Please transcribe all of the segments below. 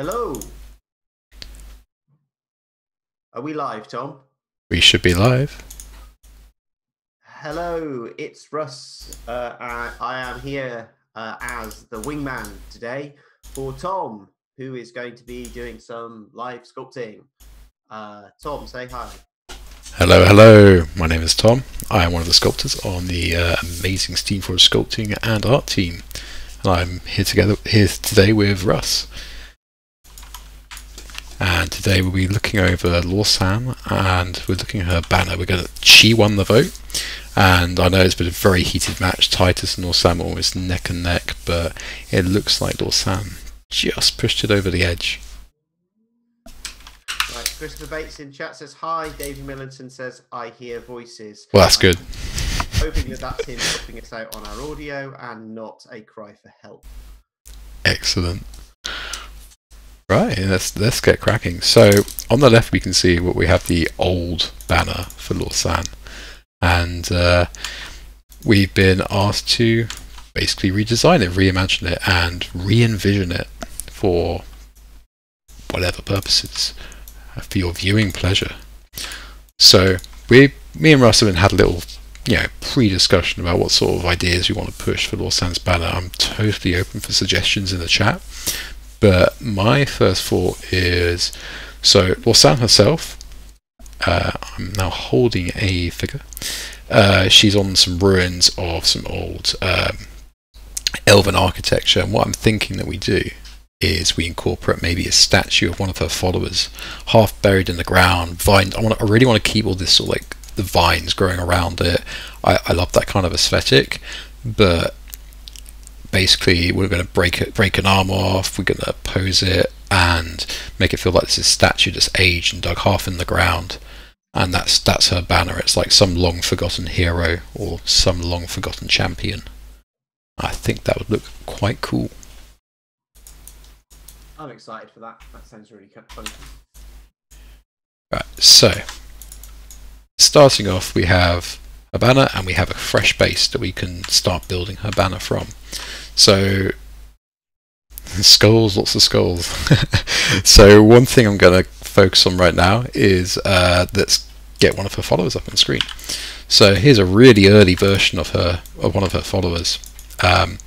Hello. Are we live, Tom? We should be live. Hello, it's Russ. Uh, I, I am here uh, as the wingman today for Tom, who is going to be doing some live sculpting. Uh, Tom, say hi. Hello, hello. My name is Tom. I am one of the sculptors on the uh, amazing Steamforged sculpting and art team, and I'm here together here today with Russ. And today we'll be looking over Lorsann, and we're looking at her banner. We're going to. She won the vote, and I know it's been a very heated match. Titus and Lorsann almost neck and neck, but it looks like Lorsann just pushed it over the edge. Right, Christopher Bates in chat says hi. David Millington says I hear voices. Well, that's good. Hoping that that's him helping us out on our audio and not a cry for help. Excellent. Right, let's let's get cracking. So on the left we can see what we have the old banner for Lorsann, and uh, we've been asked to basically redesign it, reimagine it, and re-envision it for whatever purposes for your viewing pleasure. So we, me and Russell, had a little, you know, pre-discussion about what sort of ideas we want to push for Lorsann's banner. I'm totally open for suggestions in the chat, but my first thought is, so Lorsann herself. Uh, I'm now holding a figure. Uh, she's on some ruins of some old um, elven architecture, and what I'm thinking that we do is we incorporate maybe a statue of one of her followers, half buried in the ground, vine. I want. I really want to keep all this sort of like the vines growing around it. I, I love that kind of aesthetic, but basically we're going to break it, break an arm off. We're going to pose it and make it feel like this is a statue that's aged and dug half in the ground. And that's that's her banner. It's like some long forgotten hero or some long forgotten champion. I think that would look quite cool. I'm excited for that. That sounds really funny. Right, so starting off, we have a banner and we have a fresh base that we can start building her banner from. So skulls, lots of skulls. so one thing I'm going to focus on right now is uh, let's get one of her followers up on screen. So here's a really early version of her of one of her followers. Um,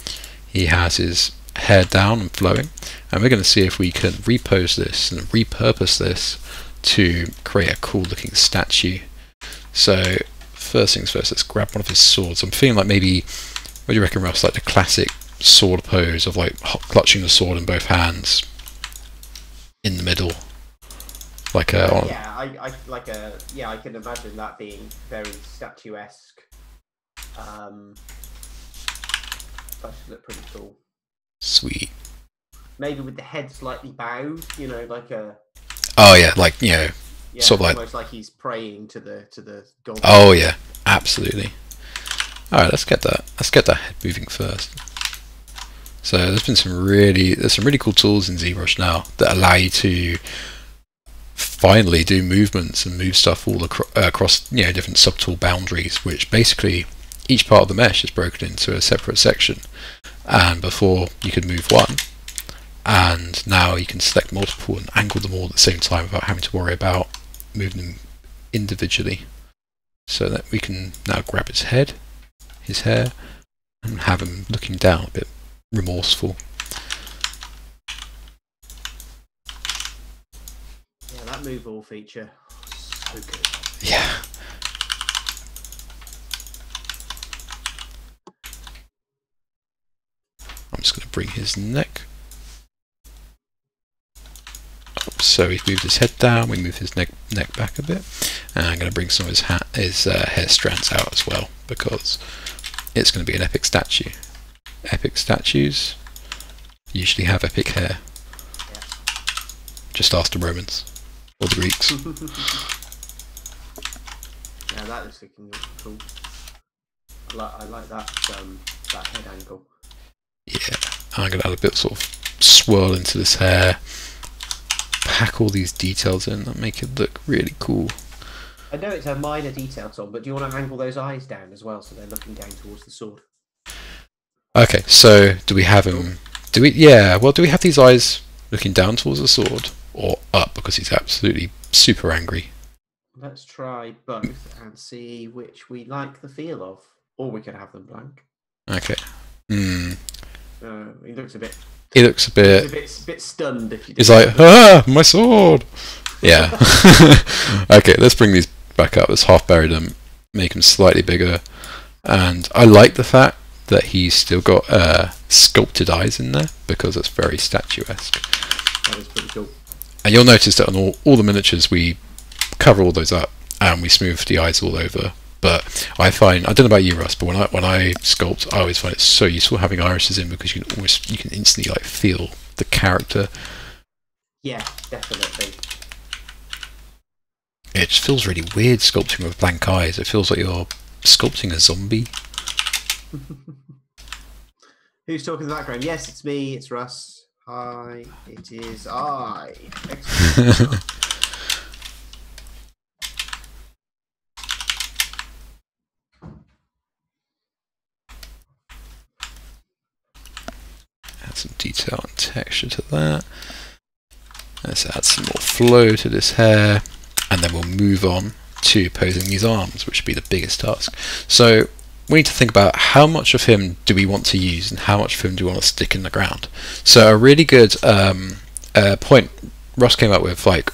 he has his hair down and flowing, and we're going to see if we can repose this and repurpose this to create a cool looking statue. So first things first, let's grab one of his swords. I'm feeling like maybe, what do you reckon Russ, like the classic sword pose of like clutching the sword in both hands in the middle. Like a, uh, yeah, I, I like a yeah, I can imagine that being very statuesque. Um, that should look pretty cool. Sweet. Maybe with the head slightly bowed, you know, like a. Oh yeah, like you know, yeah, sort of like almost like he's praying to the to the god. Oh yeah, absolutely. All right, let's get that. Let's get that head moving first. So there's been some really there's some really cool tools in ZBrush now that allow you to finally do movements and move stuff all acro uh, across you know different subtool boundaries, which basically each part of the mesh is broken into a separate section. And before you could move one, and now you can select multiple and angle them all at the same time without having to worry about moving them individually. So that we can now grab his head, his hair, and have him looking down a bit remorseful. Yeah, that move all feature, so good. Yeah. I'm just going to bring his neck up. So he's moved his head down, we move his neck neck back a bit. And I'm going to bring some of his, hat, his uh, hair strands out as well because it's going to be an epic statue. Epic statues usually have epic hair. Yeah. Just ask the Romans or the Greeks. yeah, that is looking cool. I like, I like that um, that head angle. Yeah, I'm going to add a bit of sort of swirl into this hair, pack all these details in and make it look really cool. I know it's a minor detail, Tom, but do you want to angle those eyes down as well so they're looking down towards the sword? Okay, so do we have him? Do we? Yeah. Well, do we have these eyes looking down towards the sword, or up because he's absolutely super angry? Let's try both and see which we like the feel of, or we can have them blank. Okay. Hmm. Uh, he looks a bit, He looks a bit. a bit, bit stunned. If you. He's like, ah, my sword. Yeah. okay, let's bring these back up. Let's half bury them, make them slightly bigger, and I like the fact that he's still got uh, sculpted eyes in there because it's very statuesque. that is pretty cool. And you'll notice that on all, all the miniatures we cover all those up and we smooth the eyes all over. But I find I don't know about you, Russ, but when I when I sculpt, I always find it so useful having irises in because you can almost you can instantly like feel the character. Yeah, definitely. It just feels really weird sculpting with blank eyes. It feels like you're sculpting a zombie. Who's talking in the background? Yes, it's me. It's Russ. Hi, it is I. Add some detail and texture to that. Let's add some more flow to this hair, and then we'll move on to posing these arms, which would be the biggest task. So we need to think about how much of him do we want to use, and how much of him do we want to stick in the ground. So a really good um, uh, point Ross came up with, like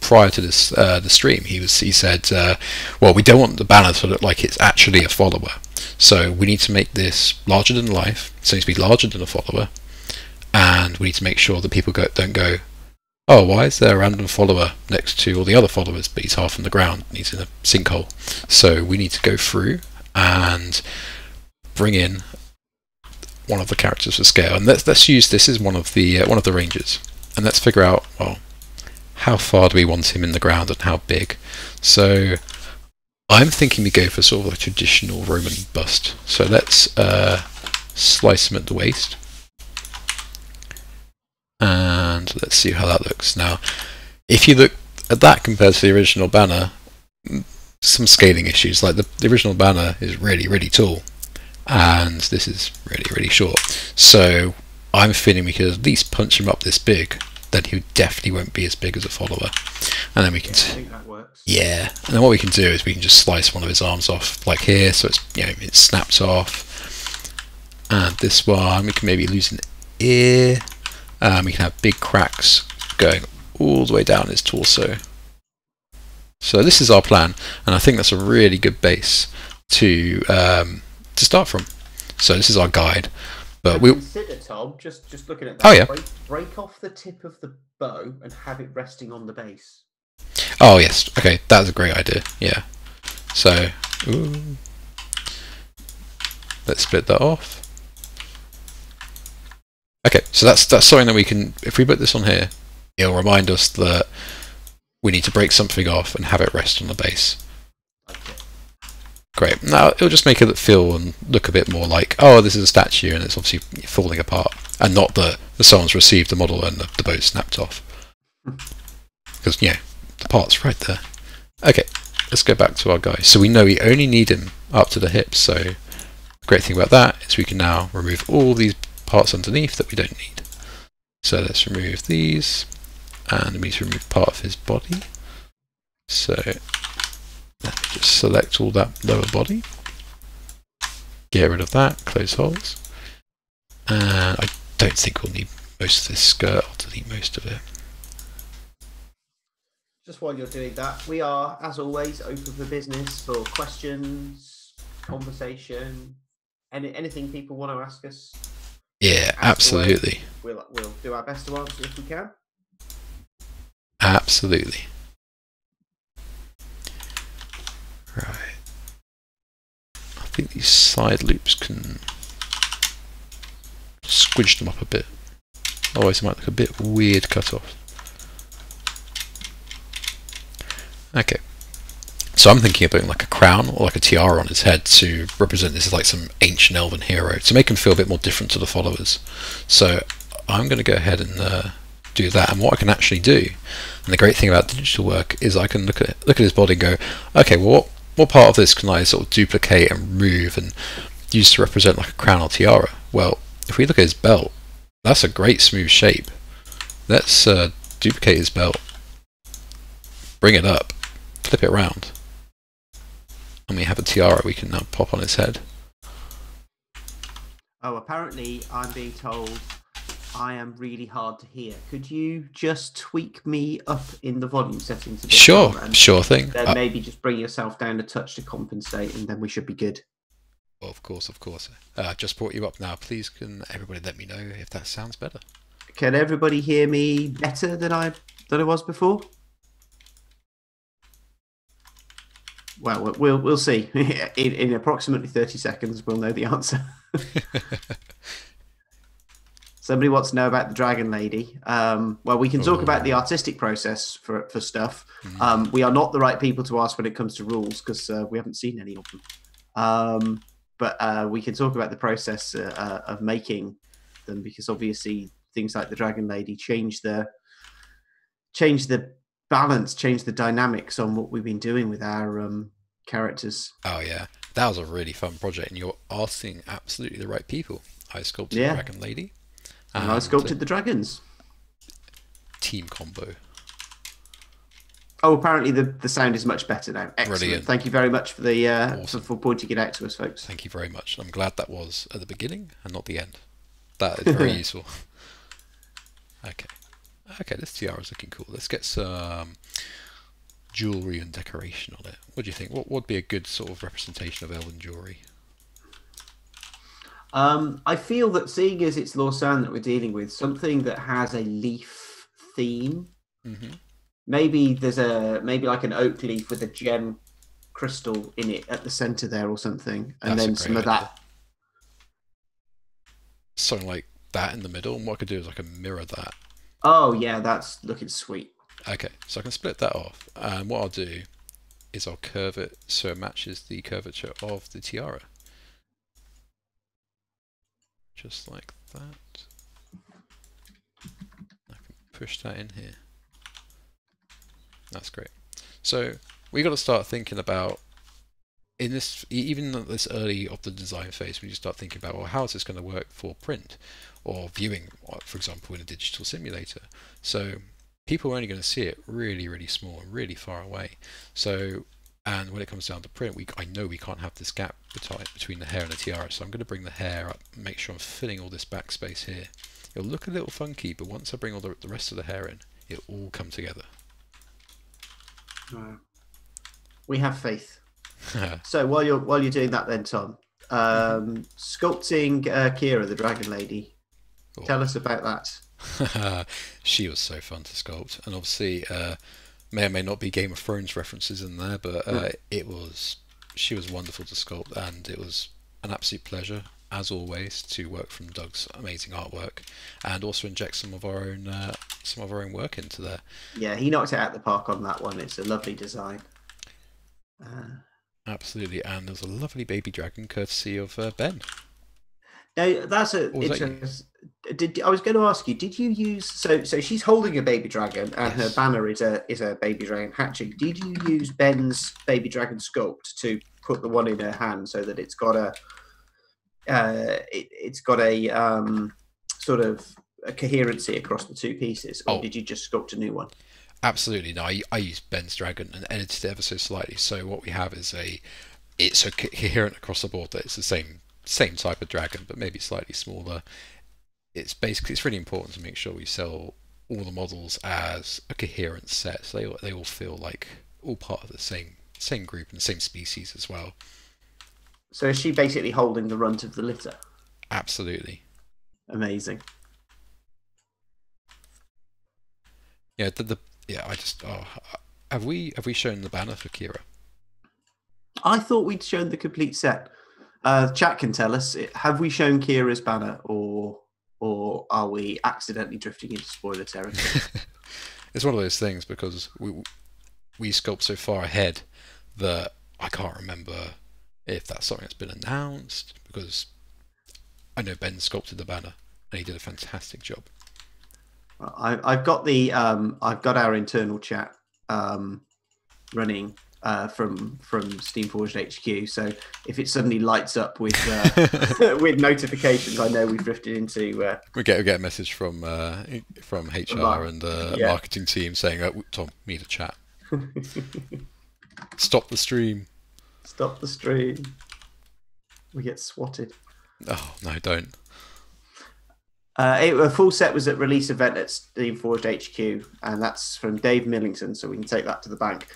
prior to this uh, the stream, he was he said, uh, well, we don't want the banner to look like it's actually a follower. So we need to make this larger than life. So it needs to be larger than a follower, and we need to make sure that people go, don't go, oh, why is there a random follower next to all the other followers, but he's half on the ground and he's in a sinkhole. So we need to go through and bring in one of the characters for scale, and let's let's use this as one of the uh, one of the ranges, and let's figure out well how far do we want him in the ground and how big. So I'm thinking we go for sort of a traditional Roman bust. So let's uh, slice him at the waist. And let's see how that looks. Now, if you look at that compared to the original banner, some scaling issues. Like the, the original banner is really, really tall, and this is really, really short. So I'm feeling we could at least punch him up this big, then he definitely won't be as big as a follower. And then we Yeah, I can think that works. yeah, and then what we can do is we can just slice one of his arms off, like here, so it's you know it snaps off. And this one, we can maybe lose an ear. Um, we can have big cracks going all the way down his torso. So this is our plan, and I think that's a really good base to um, to start from. So this is our guide, but we consider Tom just just looking at that. Oh, yeah. Break, break off the tip of the bow and have it resting on the base. Oh yes, okay, that's a great idea. Yeah. So, ooh. let's split that off. Okay, so that's that's something that we can. If we put this on here, it'll remind us that we need to break something off and have it rest on the base. Great. Now it'll just make it feel and look a bit more like, oh, this is a statue and it's obviously falling apart, and not that the someone's received the model and the, the boat snapped off. Because yeah, the part's right there. Okay, let's go back to our guy. So we know we only need him up to the hips. So the great thing about that is we can now remove all these parts underneath that we don't need. So let's remove these, and we need to remove part of his body. So let me just select all that lower body. Get rid of that, close holes. And I don't think we'll need most of this skirt, I'll delete most of it. Just while you're doing that, we are, as always, open for business for questions, conversation, any anything people want to ask us. Yeah, absolutely. We'll we'll do our best to answer if we can. Absolutely. Right. I think these side loops can squidge them up a bit. Otherwise it might look a bit weird cut off. Okay. So I'm thinking of putting like a crown or like a tiara on his head to represent this as like some ancient elven hero to make him feel a bit more different to the followers. So I'm going to go ahead and uh, do that. And what I can actually do, and the great thing about digital work is I can look at it, look at his body and go, okay, well, what what part of this can I sort of duplicate and move and use to represent like a crown or tiara? Well, if we look at his belt, that's a great smooth shape. let's uh, duplicate his belt. Bring it up. Flip it round. And we have a tiara we can now pop on his head. Oh, apparently I'm being told I am really hard to hear. Could you just tweak me up in the volume settings a bit? Sure, sure thing. Then Uh, maybe just bring yourself down a touch to compensate, and then we should be good. of course, of course. Uh, I've just brought you up now. Please, can everybody let me know if that sounds better? Can everybody hear me better than I than I was before? Well, we'll- we'll we'll see. in, in approximately thirty seconds, we'll know the answer. Somebody wants to know about the Dragon Lady. Um, well, we can talk about the artistic process for for stuff. Mhm. Um, we are not the right people to ask when it comes to rules because uh, we haven't seen any of them. Um, but uh, we can talk about the process uh, uh, of making them because obviously things like the Dragon Lady change the change the balance, change the dynamics on what we've been doing with our um, characters. Oh yeah, that was a really fun project, and you're asking absolutely the right people. I sculpted Yeah. the Dragon Lady, And I sculpted the dragons. team combo. Oh, apparently the, the sound is much better now. Excellent. Brilliant. Thank you very much for the uh, for, Awesome. for pointing it out to us, folks. Thank you very much. I'm glad that was at the beginning and not the end. That is very useful. Okay. Okay, this tiara is looking cool. Let's get some jewelry and decoration on it. What do you think? What would be a good sort of representation of elven jewelry? Um, I feel that seeing as it's Lorsann that we're dealing with, something that has a leaf theme. hmm Maybe there's a maybe like an oak leaf with a gem crystal in it at the center there or something, and That's then some of idea. that. Something like that in the middle. And what I could do is I can mirror that. Oh yeah, that's looking sweet. Okay, so I can split that off. And what I'll do is I'll curve it so it matches the curvature of the tiara. Just like that. I can push that in here. That's great. So we got to start thinking about in this even this early of the design phase we just start thinking about well how is this going to work for print or viewing for example in a digital simulator so people are only going to see it really, really small and really far away. So, and when it comes down to print, we I know we can't have this gap between the hair and the tiara. So I'm going to bring the hair up, make sure I'm filling all this backspace here. It'll look a little funky, but once I bring all the, the rest of the hair in, it'll all come together. We have faith. So while you're while you're doing that, then Tom, um, sculpting uh, Keera, the Dragon Lady. Cool. Tell us about that. she was so fun to sculpt, and obviously uh, may or may not be Game of Thrones references in there, but uh, it was she was wonderful to sculpt, and it was an absolute pleasure as always to work from Doug's amazing artwork, and also inject some of our own uh, some of our own work into there. Yeah, he knocked it out the park on that one. It's a lovely design. Uh, Absolutely, and there's a lovely baby dragon courtesy of uh, Ben. now that's a. Or was that you? interest- Did I was going to ask you? Did you use so? So she's holding a baby dragon, and her banner is a is a baby dragon hatching. Did you use Ben's baby dragon sculpt to put the one in her hand so that it's got a uh, it, it's got a um, sort of a coherency across the two pieces, or Oh. did you just sculpt a new one? Absolutely. No, I, I used Ben's Dragon and edited it ever so slightly. So what we have is a it's co- coherent across the board that it's the same same type of dragon, but maybe slightly smaller. It's basically it's really important to make sure we sell all the models as a coherent set, so they all- they all feel like all part of the same same group and the same species as well. So is she basically holding the runt of the litter? Absolutely. Amazing. Yeah. The, the yeah. I just oh have we have we shown the banner for Keera? I thought we'd shown the complete set. Uh, chat can tell us: have we shown Keera's banner, or or are we accidentally drifting into spoiler territory? it's one of those things because we we sculpt so far ahead that I can't remember if that's something that's been announced because I know Ben sculpted the banner and he did a fantastic job. I, I've got the um, I've got our internal chat um, running uh, from from Steamforged HQ. So if it suddenly lights up with uh, with notifications, I know we've drifted into. Uh, we get we get a message from uh, from HR and uh, yeah. marketing team saying, oh, "Tom, need a chat. Stop the stream. Stop the stream. We get swatted. Oh no, don't. Uh, it, a full set was at release event at Steamforged HQ, and that's from Dave Millington, so we can take that to the bank.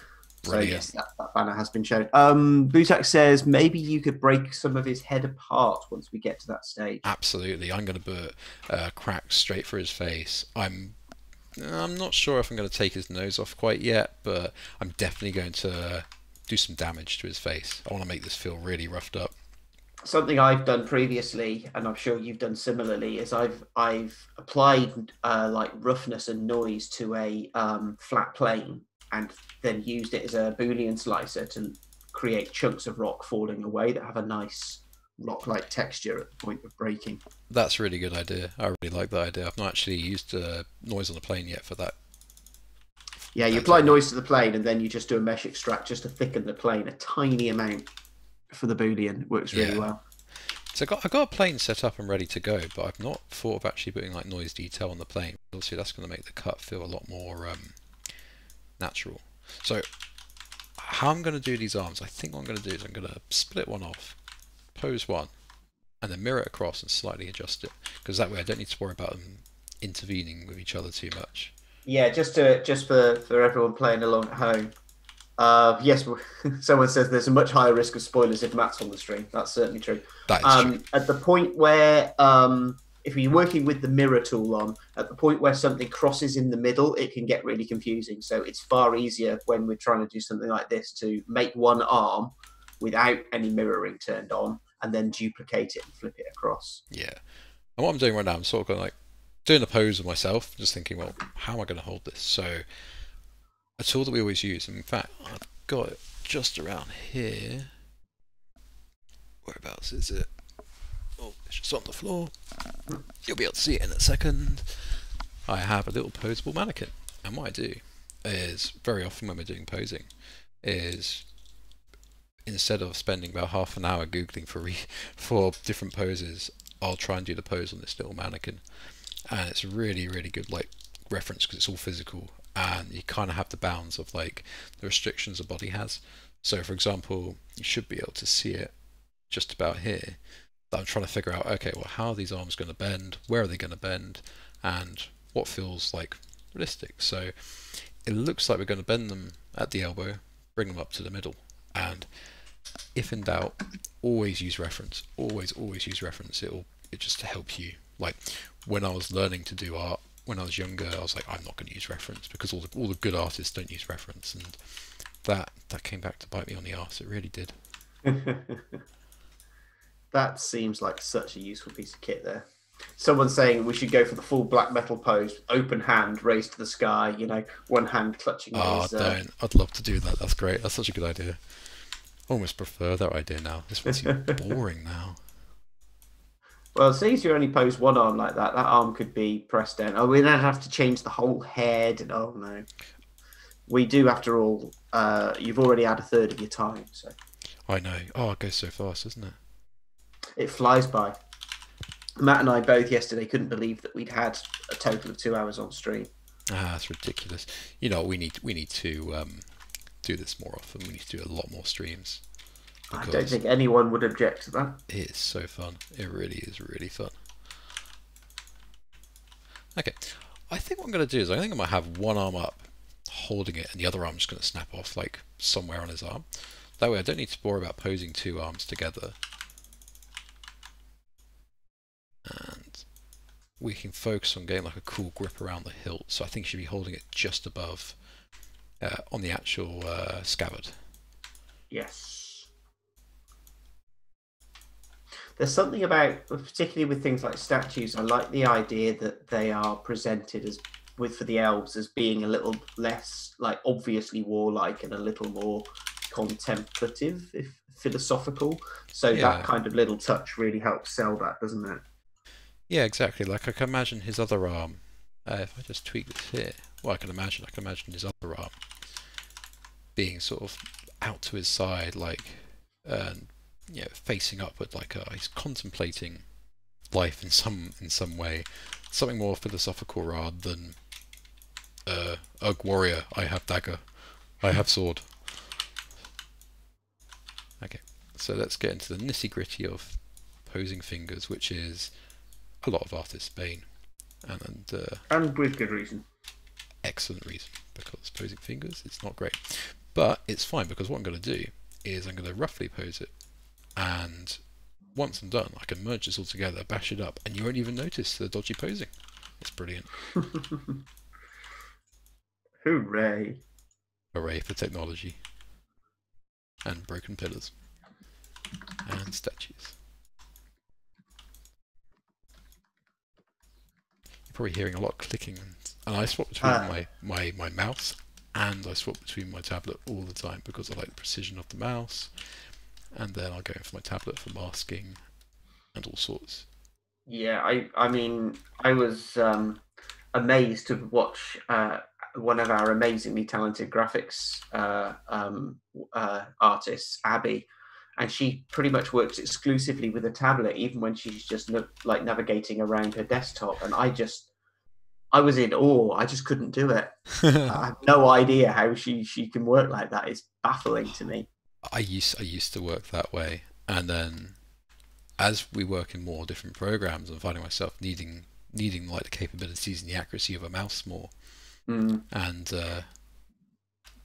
So yes, that, that, banner has been shown. Um, Butak says maybe you could break some of his head apart once we get to that stage. Absolutely, I'm going to put a crack straight for his face. I'm, I'm not sure if I'm going to take his nose off quite yet, but I'm definitely going to do some damage to his face. I want to make this feel really roughed up something I've done previously, and I'm sure you've done similarly, is I've I've applied uh, like roughness and noise to a um, flat plane, and then used it as a boolean slicer to create chunks of rock falling away that have a nice rock-like texture at the point of breaking. That's a really good idea. I really like that idea. I've not actually used uh, noise on the plane yet for that. Yeah, you apply noise to the plane, and then you just do a mesh extract just to thicken the plane a tiny amount for the boolean It works really yeah. well. So I got I got a plane set up and ready to go, but I've not thought of actually putting like noise detail on the plane. Obviously, that's going to make the cut feel a lot more um, natural. So how I'm going to do these arms, I think what I'm going to do is I'm going to split one off, pose one, and then mirror it across and slightly adjust it, because that way I don't need to worry about them intervening with each other too much. Yeah, just to just for for everyone playing along at home, uh, yes, someone says there's a much higher risk of spoilers if Matt's on the stream. That's certainly true. That is um, true. At the point where, um, if you're working with the mirror tool on, at the point where something crosses in the middle, it can get really confusing. So it's far easier when we're trying to do something like this to make one arm without any mirroring turned on and then duplicate it and flip it across. Yeah. And what I'm doing right now, I'm sort of going like doing a pose of myself, just thinking, well, how am I going to hold this? So a tool that we always use. In fact, I've got it just around here. Whereabouts is it? Oh, it's just on the floor. You'll be able to see it in a second. I have a little posable mannequin. And what I do is, very often when we're doing posing, is instead of spending about half an hour googling for for different poses, I'll try and do the pose on this little mannequin, and it's really really good like reference because it's all physical and you kind of have the bounds of like the restrictions a body has. So, for example, you should be able to see it just about here. I'm trying to figure out, okay, well, how are these arms going to bend? Where are they going to bend? And what feels like realistic? So, it looks like we're going to bend them at the elbow, bring them up to the middle, and if in doubt, always use reference. Always, always use reference. It'll it just to help you. Like when I was learning to do art, when I was younger, I was like, I'm not going to use reference because all the all the good artists don't use reference, and that that came back to bite me on the ass. It really did. that seems like such a useful piece of kit there. Someone saying we should go for the full black metal pose, open hand raised to the sky. You know, one hand clutching. Oh, his, don't! Uh... I'd love to do that. That's great. That's such a good idea. Almost prefer that idea now. This one's boring now. Well, since you only pose one arm like that, that arm could be pressed down. Oh, we then have to change the whole head. And, oh no, we do. After all, uh, you've already had a third of your time. So I know. Oh, it goes so fast, doesn't it? It flies by. Matt and I both yesterday couldn't believe that we'd had a total of two hours on stream. Ah, that's ridiculous. You know, we need we need to um, do this more often. We need to do a lot more streams. I don't think anyone would object to that. It is so fun. It really is really fun. Okay, I think what I'm going to do is I think I might have one arm up, holding it, and the other arm just going to snap off like somewhere on his arm. That way I don't need to worry about posing two arms together. We can focus on getting like a cool grip around the hilt. So I think you should be holding it just above uh, on the actual uh, scabbard. Yes. there's something about, particularly with things like statues, I like the idea that they are presented as with for the elves as being a little less like obviously warlike and a little more contemplative, if philosophical. So yeah. that kind of little touch really helps sell that, doesn't it? Yeah, exactly. Like I can imagine his other arm. Uh, if I just tweak this here, well, I can imagine. I can imagine his other arm being sort of out to his side, like, and you know, facing upward, like uh, he's contemplating life in some in some way, something more philosophical rather than uh, warrior. I have dagger. I have sword. Okay, so let's get into the nitty gritty of posing fingers, which is a lot of artists' bane, and, and uh, And with good reason. excellent reason because posing fingers it's not great but it's fine because what I'm going to do is I'm going to roughly pose it and once I'm done I can merge this all together bash it up and you won't even notice the dodgy posing it's brilliant Hooray. hooray for technology and broken pillars and statues probably hearing a lot of clicking and, and I swap between Ah. my, my, my mouse and I swap between my tablet all the time because I like the precision of the mouse and then I'll go in for my tablet for masking and all sorts Yeah, I I mean, I was um, amazed to watch uh, one of our amazingly talented graphics uh, um, uh, artists, Abby, and she pretty much works exclusively with a tablet, even when she's just like navigating around her desktop. And I just, I was in awe. I just couldn't do it. I have no idea how she she can work like that. It's baffling to me. I used I used to work that way, and then as we work in more different programs, I'm finding myself needing needing like the capabilities and the accuracy of a mouse more. Mm. And uh,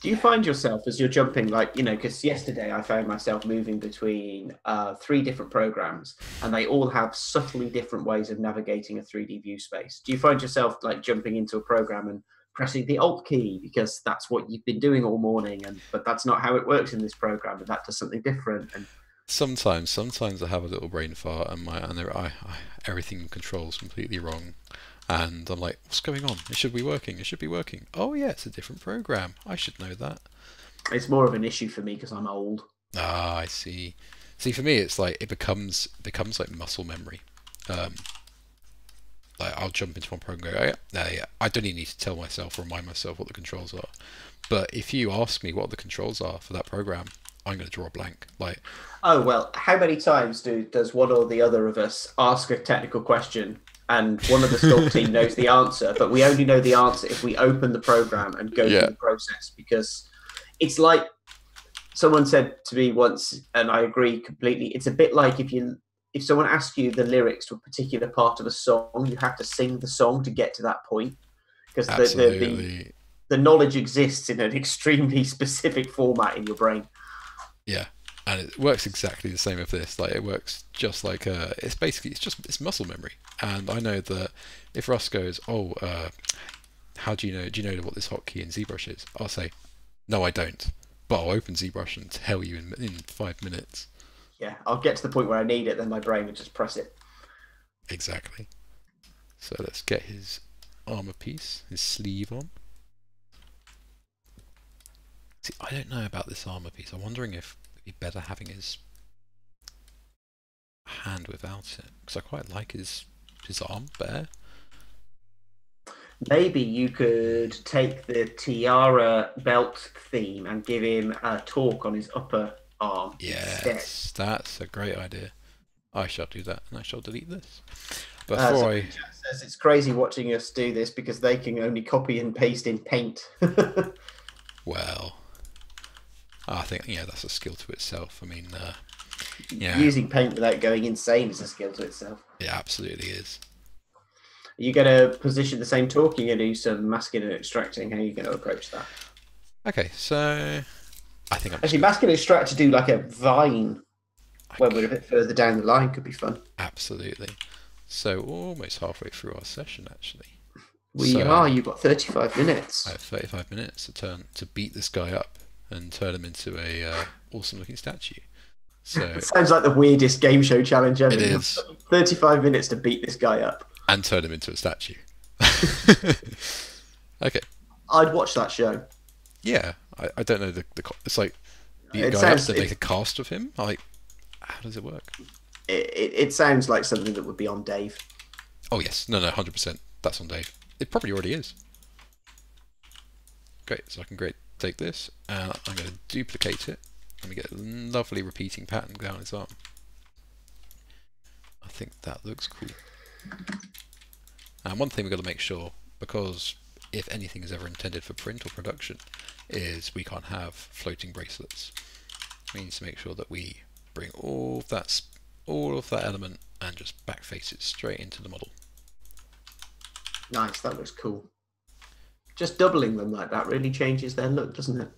Do you find yourself as you're jumping, like, you know, because yesterday I found myself moving between uh, three different programs and they all have subtly different ways of navigating a 3D view space. Do you find yourself like jumping into a program and pressing the Alt key because that's what you've been doing all morning, and but that's not how it works in this program, and that does something different? And sometimes sometimes I have a little brain fart, and my and I, I everything controls completely wrong. And I'm like, what's going on? It should be working. It should be working. Oh yeah, it's a different program. I should know that. it's more of an issue for me because I'm old. Ah, I see. See, for me, it's like it becomes becomes like muscle memory. Um, like I'll jump into one program, and go, oh, yeah, yeah. I don't even need to tell myself, or remind myself what the controls are. But if you ask me what the controls are for that program, I'm going to draw a blank. Like, Oh well, how many times do does one or the other of us ask a technical question and one of the sculpt team knows the answer, but we only know the answer if we open the program and go Yeah. through the process because it's like someone said to me once, and I agree completely. It's a bit like if you if someone asks you the lyrics to a particular part of a song, you have to sing the song to get to that point because the, the, the the knowledge exists in an extremely specific format in your brain. yeah. And it works exactly the same with this. Like, it works just like uh, it's basically it's just it's muscle memory. And I know that if Russ goes, oh, uh, how do you know? Do you know what this hotkey in ZBrush is? I'll say, no, I don't. But I'll open ZBrush and tell you in, in five minutes. Yeah, I'll get to the point where I need it, then my brain will just press it. Exactly. So let's get his armor piece, his sleeve on. See, I don't know about this armor piece. I'm wondering if be better having his hand without it, because I quite like his his arm bare. Maybe you could take the tiara belt theme and give him a torc on his upper arm. instead. Yes, that's a great idea. I shall do that, and I shall delete this. Uh, Before so I, says it's crazy watching us do this because they can only copy and paste in Paint. well, I think yeah, that's a skill to itself. I mean, uh, yeah, Using Paint without going insane is a skill to itself. it absolutely is. Are you going to position the same torc? You're going to do some masking and extracting. How are you going to approach that? Okay, so I think I'm Actually, masking and extract to do like a vine I when we're a bit further down the line could be fun. Absolutely. So almost halfway through our session, actually. We So- are. You've got 35 minutes. I have 35 minutes to turn to beat this guy up and turn him into a uh, awesome-looking statue. So It sounds like the weirdest game show challenge ever. it is, 35 minutes to beat this guy up. and turn him into a statue. okay. I'd watch that show. Yeah, I, I don't know the, the it's like beat a It guy sounds- up to make a cast of him. Like, how does it work? It, it, it sounds like something that would be on Dave. Oh yes, no, no, hundred percent. That's on Dave. It probably already is. Great, so I can create take this and I'm going to duplicate it and we get a lovely repeating pattern down his arm. I think that looks cool. And one thing we've got to make sure, because if anything is ever intended for print or production, is we can't have floating bracelets. We need to make sure that we bring all of that, all of that element and just backface it straight into the model. Nice, that looks cool. Just doubling them like that really changes their look, doesn't it?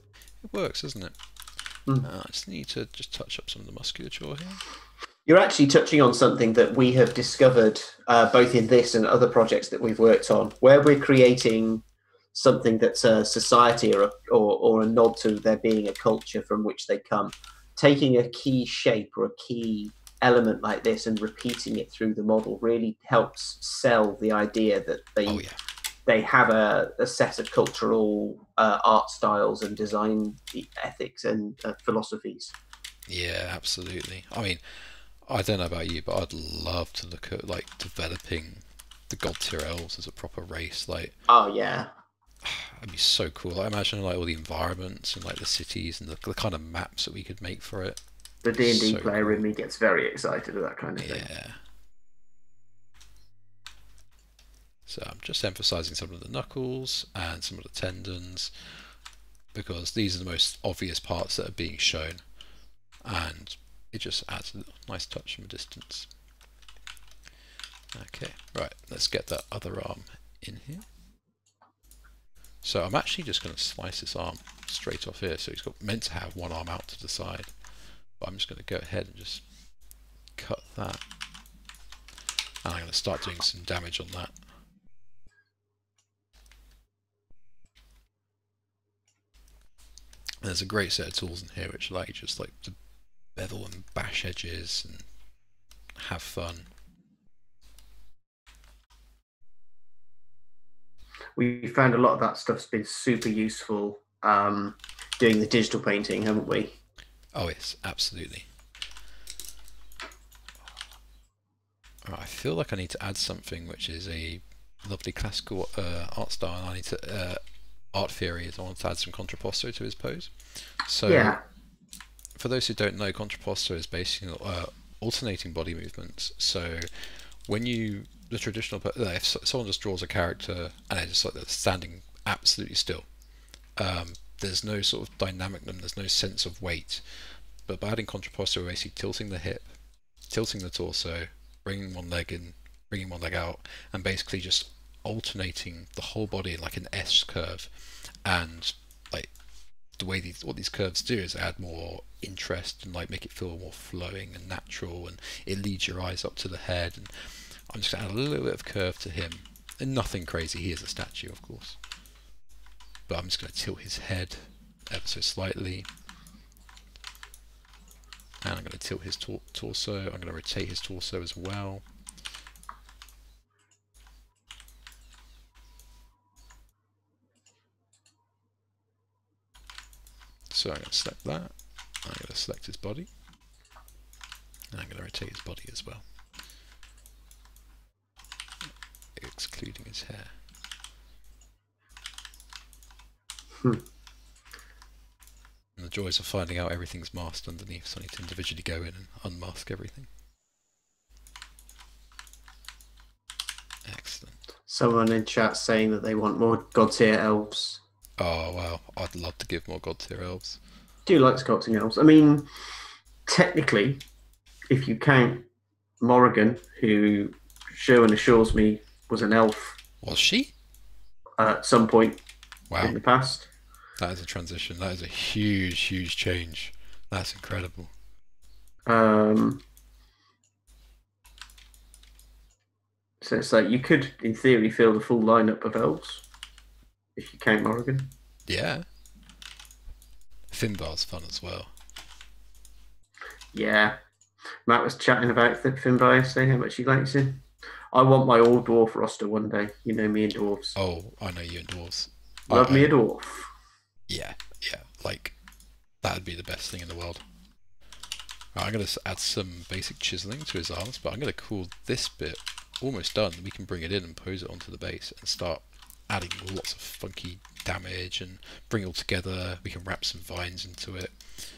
It works, doesn't it? Mm. Uh, I just need to just touch up some of the musculature here. You're actually touching on something that we have discovered uh, both in this and other projects that we've worked on, where we're creating something that's a society or a, or, or a nod to there being a culture from which they come. Taking a key shape or a key element like this and repeating it through the model really helps sell the idea that they Oh yeah, they have a, a set of cultural uh, art styles and design ethics and uh, philosophies. yeah, absolutely. I mean, I don't know about you, but I'd love to look at like developing the Godtear elves as a proper race. Like, Oh yeah, That'd be so cool. I imagine like all the environments and like the cities and the, the kind of maps that we could make for it. the D and D So player in me gets very excited at that kind of thing. Yeah. So I'm just emphasizing some of the knuckles and some of the tendons because these are the most obvious parts that are being shown and it just adds a nice touch from a distance. Okay, right, let's get that other arm in here. So I'm actually just going to slice this arm straight off here. So he's got meant to have one arm out to the side. But I'm just going to go ahead and just cut that. And I'm going to start doing some damage on that. And there's a great set of tools in here which allow you just like to bevel and bash edges and have fun. We found a lot of that stuff's been super useful um, doing the digital painting, haven't we? Oh yes, absolutely. Alright, I feel like I need to add something which is a lovely classical uh, art style. and I need to uh, art theory is I want to add some contrapposto to his pose. So yeah. for those who don't know, contrapposto is basically uh, alternating body movements. So when you the traditional, if someone just draws a character and it's just like they're standing absolutely still, um, there's no sort of dynamicness, there's no sense of weight. But by adding contrapposto, we're basically tilting the hip, tilting the torso, bringing one leg in, bringing one leg out, and basically just alternating the whole body in like an S curve. And like the way these what these curves do is add more interest and like make it feel more flowing and natural, and it leads your eyes up to the head. And I'm just gonna add a little bit of curve to him, and nothing crazy. He is a statue, of course, but I'm just gonna tilt his head ever so slightly. And I'm going to tilt his tor- torso. I'm going to rotate his torso as well. So I'm going to select that. I'm going to select his body. And I'm going to rotate his body as well. Excluding his hair. Hmm. And the joys of finding out everything's masked underneath, so I need to individually go in and unmask everything. Excellent. Someone in chat saying that they want more Godtear elves. Oh wow, I'd love to give more Godtear elves. Do like sculpting elves. I mean, technically, if you count Morrigan, who Sherwin assures me was an elf Was she? at some point Wow, in the past. that is a transition. That is a huge, huge change. That's incredible. Um, so it's like you could, in theory, fill the full lineup of elves if you count Morrigan. Yeah. Finvarr's fun as well. Yeah. Matt was chatting about Finvarr yesterday, how much he likes him. I want my all dwarf roster one day. You know me and dwarves. Oh, I know you and dwarves. Love I- me a dwarf. Yeah, yeah, like that'd be the best thing in the world. Right, I'm going to add some basic chiseling to his arms, but I'm going to call this bit almost done. We can bring it in and pose it onto the base and start adding lots of funky damage and bring it all together. We can wrap some vines into it.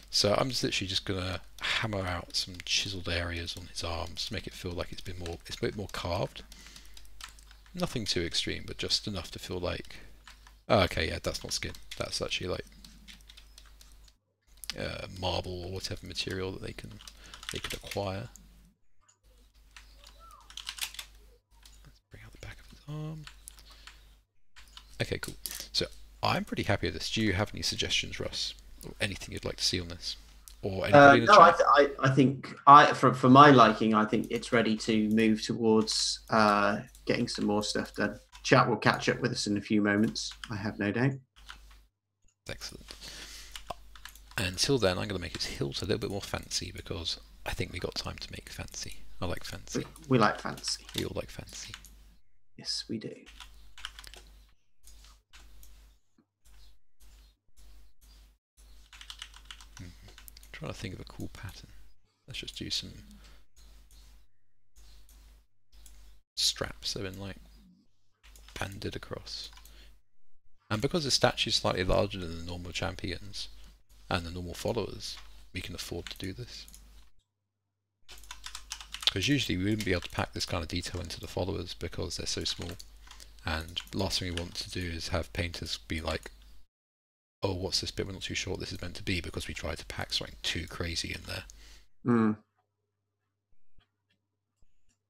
So I'm just literally just gonna hammer out some chiseled areas on his arms to make it feel like it's been more, it's a bit more carved. Nothing too extreme, but just enough to feel like, oh, okay, yeah, that's not skin. That's actually like uh, marble or whatever material that they can they can acquire. Let's bring out the back of his arm. Okay, cool. So I'm pretty happy with this. Do you have any suggestions, Russ? Or anything you'd like to see on this? Or Uh, anybody in the no, I, th- I, I think I, for, for my liking, I think it's ready to move towards uh, getting some more stuff done. Chat will catch up with us in a few moments. I have no doubt. Excellent. Until then, I'm going to make his hilt a little bit more fancy because I think we got time to make fancy. I like fancy. We, we like fancy. We all like fancy. Yes, we do. Trying to think of a cool pattern. Let's just do some straps that have been like banded across. And because the statue is slightly larger than the normal champions and the normal followers, we can afford to do this. Because usually we wouldn't be able to pack this kind of detail into the followers because they're so small. And last thing we want to do is have painters be like, oh, what's this bit? We're not too sure what this is meant to be because we tried to pack something too crazy in there. Mm.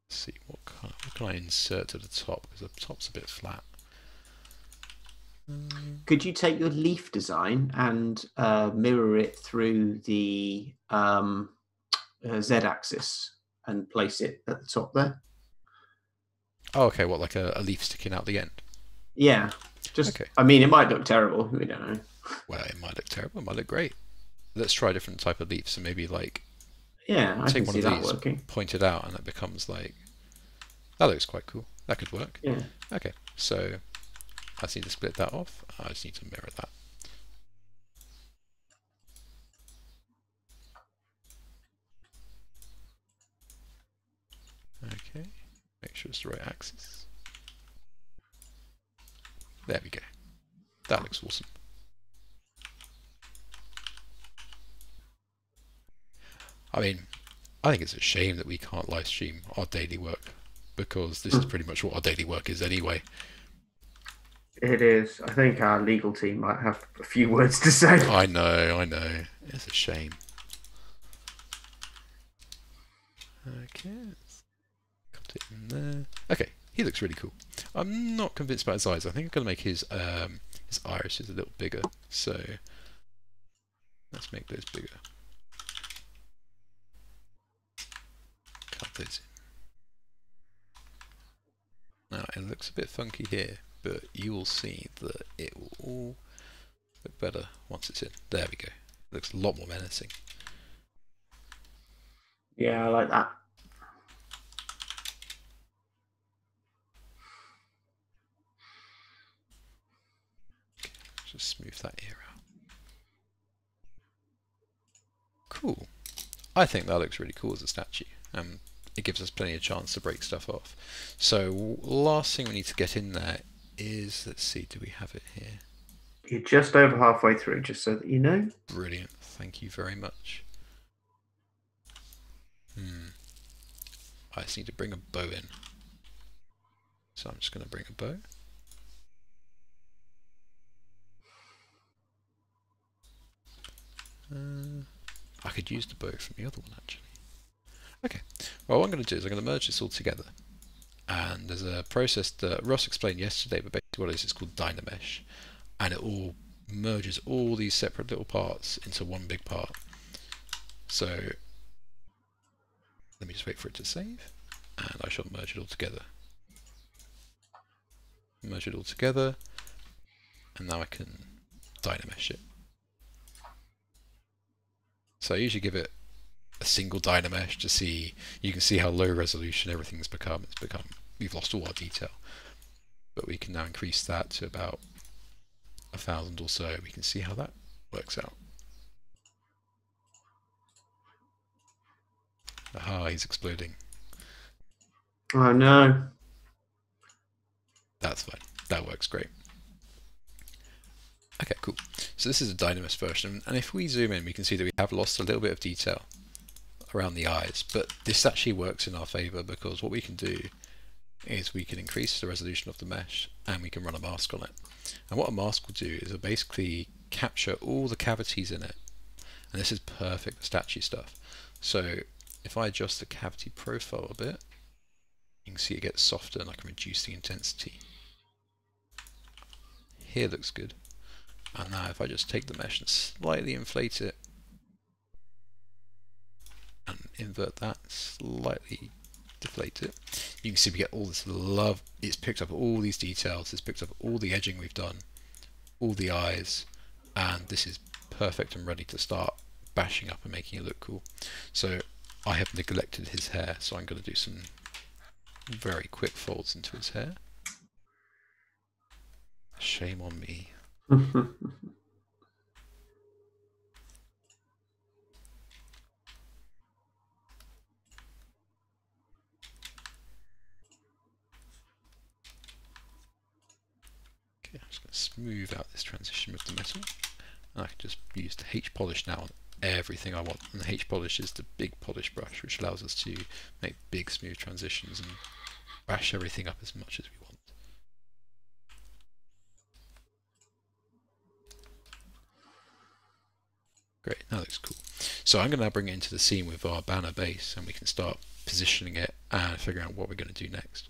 Let's see, what can, what can I insert to the top? Because the top's a bit flat. Could you take your leaf design and uh, mirror it through the um, uh, z-axis and place it at the top there? oh, okay, what, like a, a leaf sticking out the end? Yeah. Just. Okay. I mean, it might look terrible. We don't know. Well, it might look terrible, it might look great. Let's try a different type of leaf, so maybe like Yeah, I Take can one see of that these. working. point it out and it becomes like. That looks quite cool. That could work. Yeah. Okay, so I just need to split that off. I just need to mirror that. Okay, make sure it's the right axis. There we go. That looks awesome. I mean, I think it's a shame that we can't live stream our daily work because this is pretty much what our daily work is anyway. It is. I think our legal team might have a few words to say. I know, I know. It's a shame. Okay, cut it in there. Okay, he looks really cool. I'm not convinced about his eyes. I think I'm going to make his um, his irises a little bigger. So let's make those bigger. Cut those in. Now it looks a bit funky here, but you will see that it will all look better once it's in. There we go. looks a lot more menacing. Yeah, I like that. Just smooth that ear out. Cool. I think that looks really cool as a statue. Um, it gives us plenty of chance to break stuff off. So last thing we need to get in there is, let's see, do we have it here? You're just over halfway through, just so that you know. Brilliant. Thank you very much. Hmm. I just need to bring a bow in. So I'm just going to bring a bow. Uh, I could use the bow from the other one actually. Okay, well what I'm going to do is I'm going to merge this all together. And there's a process that Ross explained yesterday, but basically what it is, it's called Dynamesh. And it all merges all these separate little parts into one big part. So let me just wait for it to save, and I shall merge it all together. Merge it all together, and now I can Dynamesh it. So I usually give it a single Dynamesh to see, you can see how low resolution everything's become. It's become, we've lost all our detail. But we can now increase that to about a thousand or so. We can see how that works out. Aha, he's exploding. Oh no. That's fine. that works great. Okay, cool. So this is a Dynamesh version, and if we zoom in, we can see that we have lost a little bit of detail around the eyes, but this actually works in our favor because what we can do is we can increase the resolution of the mesh and we can run a mask on it. And what a mask will do is it'll basically capture all the cavities in it. And this is perfect for statue stuff. So if I adjust the cavity profile a bit, you can see it gets softer and I can reduce the intensity. Here looks good. And now if I just take the mesh and slightly inflate it and invert that, slightly deflate it, you can see we get all this love. It's picked up all these details, it's picked up all the edging we've done, all the eyes, and this is perfect and ready to start bashing up and making it look cool. So I have neglected his hair, so I'm going to do some very quick folds into his hair. Shame on me. Okay, I'm just going to smooth out this transition with the metal. And I can just use the H polish now on everything I want. And the H polish is the big polish brush, which allows us to make big smooth transitions and bash everything up as much as we want. Great, that looks cool. So I'm going to bring it into the scene with our banner base and we can start positioning it and figuring out what we're going to do next.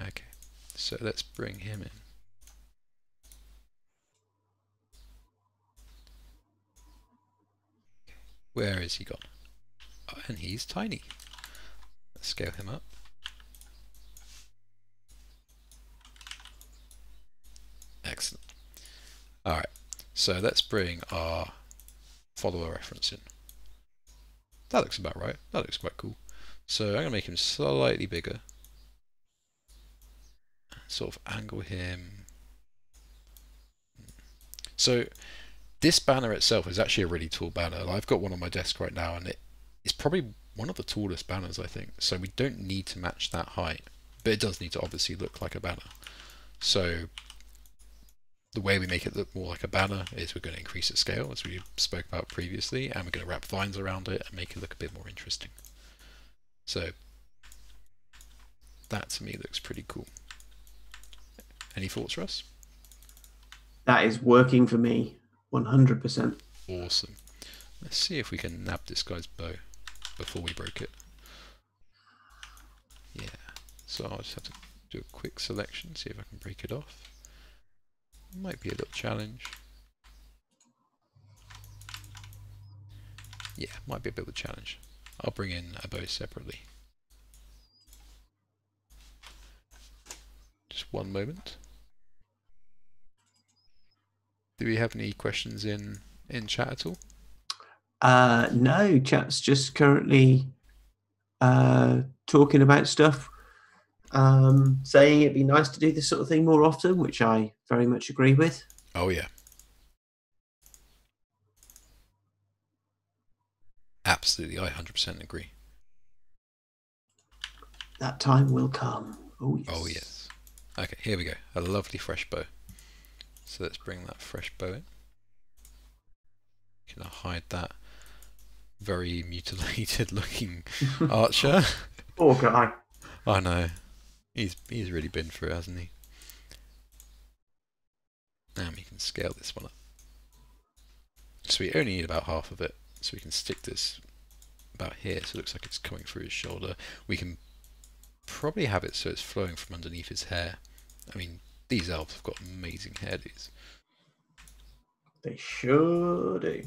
Okay, so let's bring him in. Where is he gone? Oh, and he's tiny. Let's scale him up. Excellent. Alright, so let's bring our follower reference in. That looks about right. That looks quite cool. So I'm going to make him slightly bigger. Sort of angle him. So this banner itself is actually a really tall banner. I've got one on my desk right now and it is probably one of the tallest banners I think. So we don't need to match that height. But it does need to obviously look like a banner. So the way we make it look more like a banner is we're going to increase its scale as we spoke about previously and we're going to wrap vines around it and make it look a bit more interesting. So that to me looks pretty cool. Any thoughts, Russ? That is working for me 100%. Awesome. Let's see if we can nab this guy's bow before we break it. Yeah, so I'll just have to do a quick selection, see if I can break it off. Might be a little challenge. Yeah, might be a bit of a challenge. I'll bring in a bow separately. Just one moment. Do we have any questions in in chat at all? Uh, no, chat's just currently uh, talking about stuff, um, saying it'd be nice to do this sort of thing more often, which I very much agree with. Oh yeah. Absolutely, I 100% agree. That time will come. Oh yes. Oh yes. Okay, here we go. A lovely fresh bow. So let's bring that fresh bow in. Can I hide that very mutilated looking archer? Poor guy. I know. He's he's really been through, hasn't he? Now we can scale this one up. So we only need about half of it. So we can stick this about here so it looks like it's coming through his shoulder. We can probably have it so it's flowing from underneath his hair. I mean, these elves have got amazing hairdos. They sure do.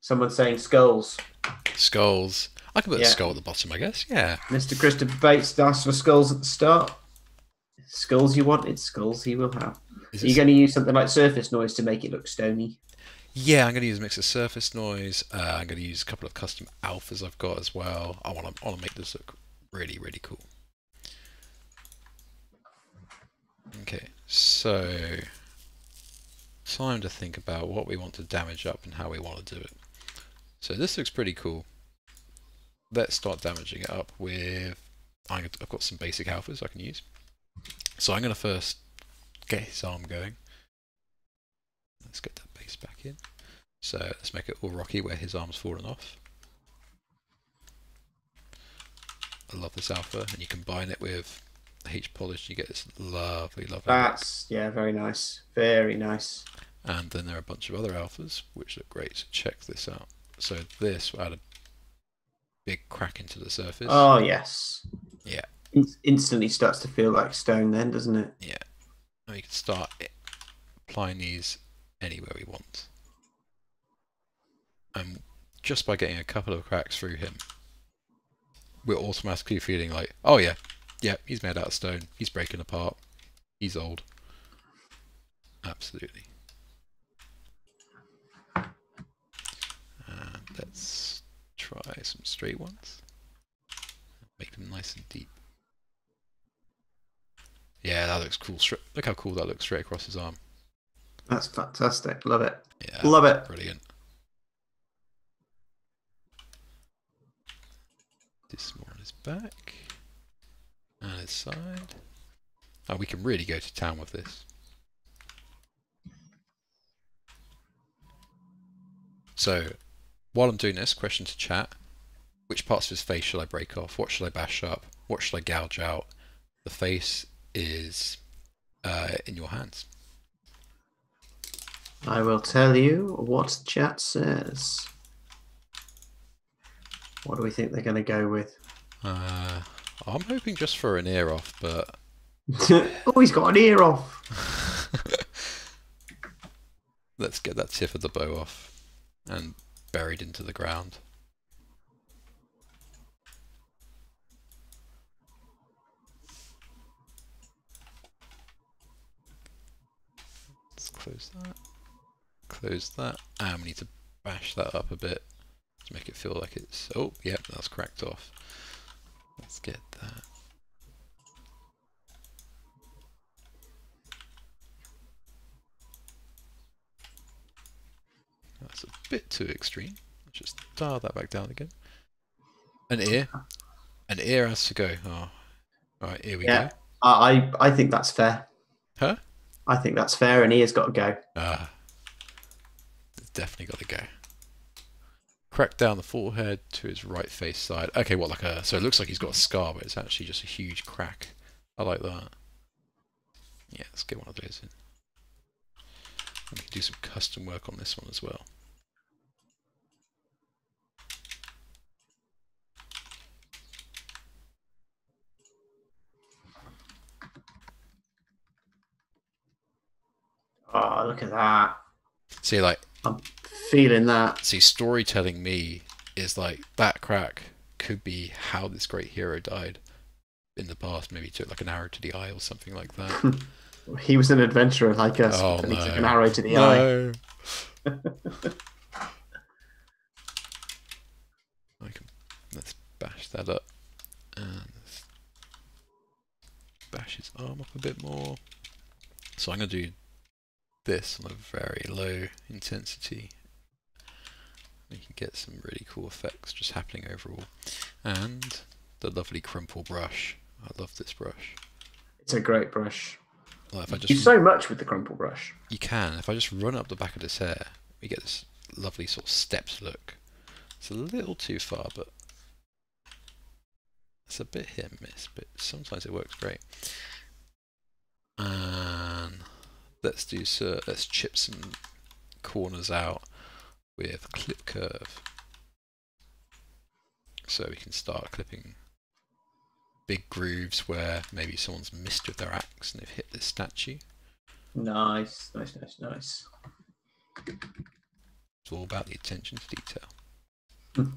Someone's saying skulls. Skulls. I can put Yeah. a skull at the bottom, I guess. Yeah. Mr. Christopher Bates asked for skulls at the start. Skulls you wanted, skulls he will have. Is Are you going to use something like surface noise to make it look stony? Yeah, I'm going to use a mix of surface noise. Uh, I'm going to use a couple of custom alphas I've got as well. I want to, I want to make this look really, really cool. Okay, so time to think about what we want to damage up and how we want to do it. So this looks pretty cool. let's start damaging it up with. I've got some basic alphas I can use. So I'm going to first get his arm going. Let's get that base back in. So let's make it all rocky where his arm's fallen off. I love this alpha, and you combine it with H polish, you get this lovely, lovely. look. That's yeah, very nice, very nice. And then there are a bunch of other alphas which look great. So check this out. So this will add a big crack into the surface. Oh yes. Yeah. In- instantly starts to feel like stone, then, doesn't it? Yeah. And we can start applying these anywhere we want. And just by getting a couple of cracks through him, we're automatically feeling like, oh yeah, yeah, he's made out of stone. He's breaking apart. He's old. Absolutely. And let's try some straight ones. Make them nice and deep. Yeah, that looks cool. Look how cool that looks straight across his arm. That's fantastic. Love it. Yeah, Love it. brilliant. This one is back. And his side. Oh, we can really go to town with this. So, while I'm doing this, question to chat. Which parts of his face should I break off? What should I bash up? What should I gouge out? The face is uh, in your hands. I will tell you what chat says. What do we think they're going to go with? Uh, I'm hoping just for an ear off, but oh, he's got an ear off. let's get that tip of the bow off and buried into the ground. Let's close that. Close that. And we need to bash that up a bit to make it feel like it's. Oh, yep, that's cracked off. Let's get that. That's a bit too extreme. Let's just dial that back down again. An ear. An ear has to go. Oh. Alright, here we Yeah. go. I I I think that's fair. Huh? I think that's fair, and ear's got to go. Ah. It's definitely got to go. Crack down the forehead to his right face side. Okay, what, like a. So it looks like he's got a scar, but it's actually just a huge crack. I like that. Yeah, let's get one of those in. We can do some custom work on this one as well. Oh, look at that! See, like, I'm feeling that. see, storytelling me is like that crack could be how this great hero died in the past. Maybe he took like an arrow to the eye or something like that. He was an adventurer like us, Oh, and he took no. an arrow to the eye. no. I can let's bash that up and bash his arm up a bit more. So I'm gonna do this on a very low intensity. We can get some really cool effects just happening overall. And the lovely crumple brush. I love this brush. It's a great brush. If I You just so much with the crumple brush. You can. If I just run up the back of this hair, we get this lovely sort of stepped look. It's a little too far, but it's a bit hit and miss, but sometimes it works great. And let's do so. Let's chip some corners out with clip curve, so we can start clipping big grooves where maybe someone's missed with their axe and they've hit this statue. Nice, nice, nice, nice. It's all about the attention to detail. Hmm.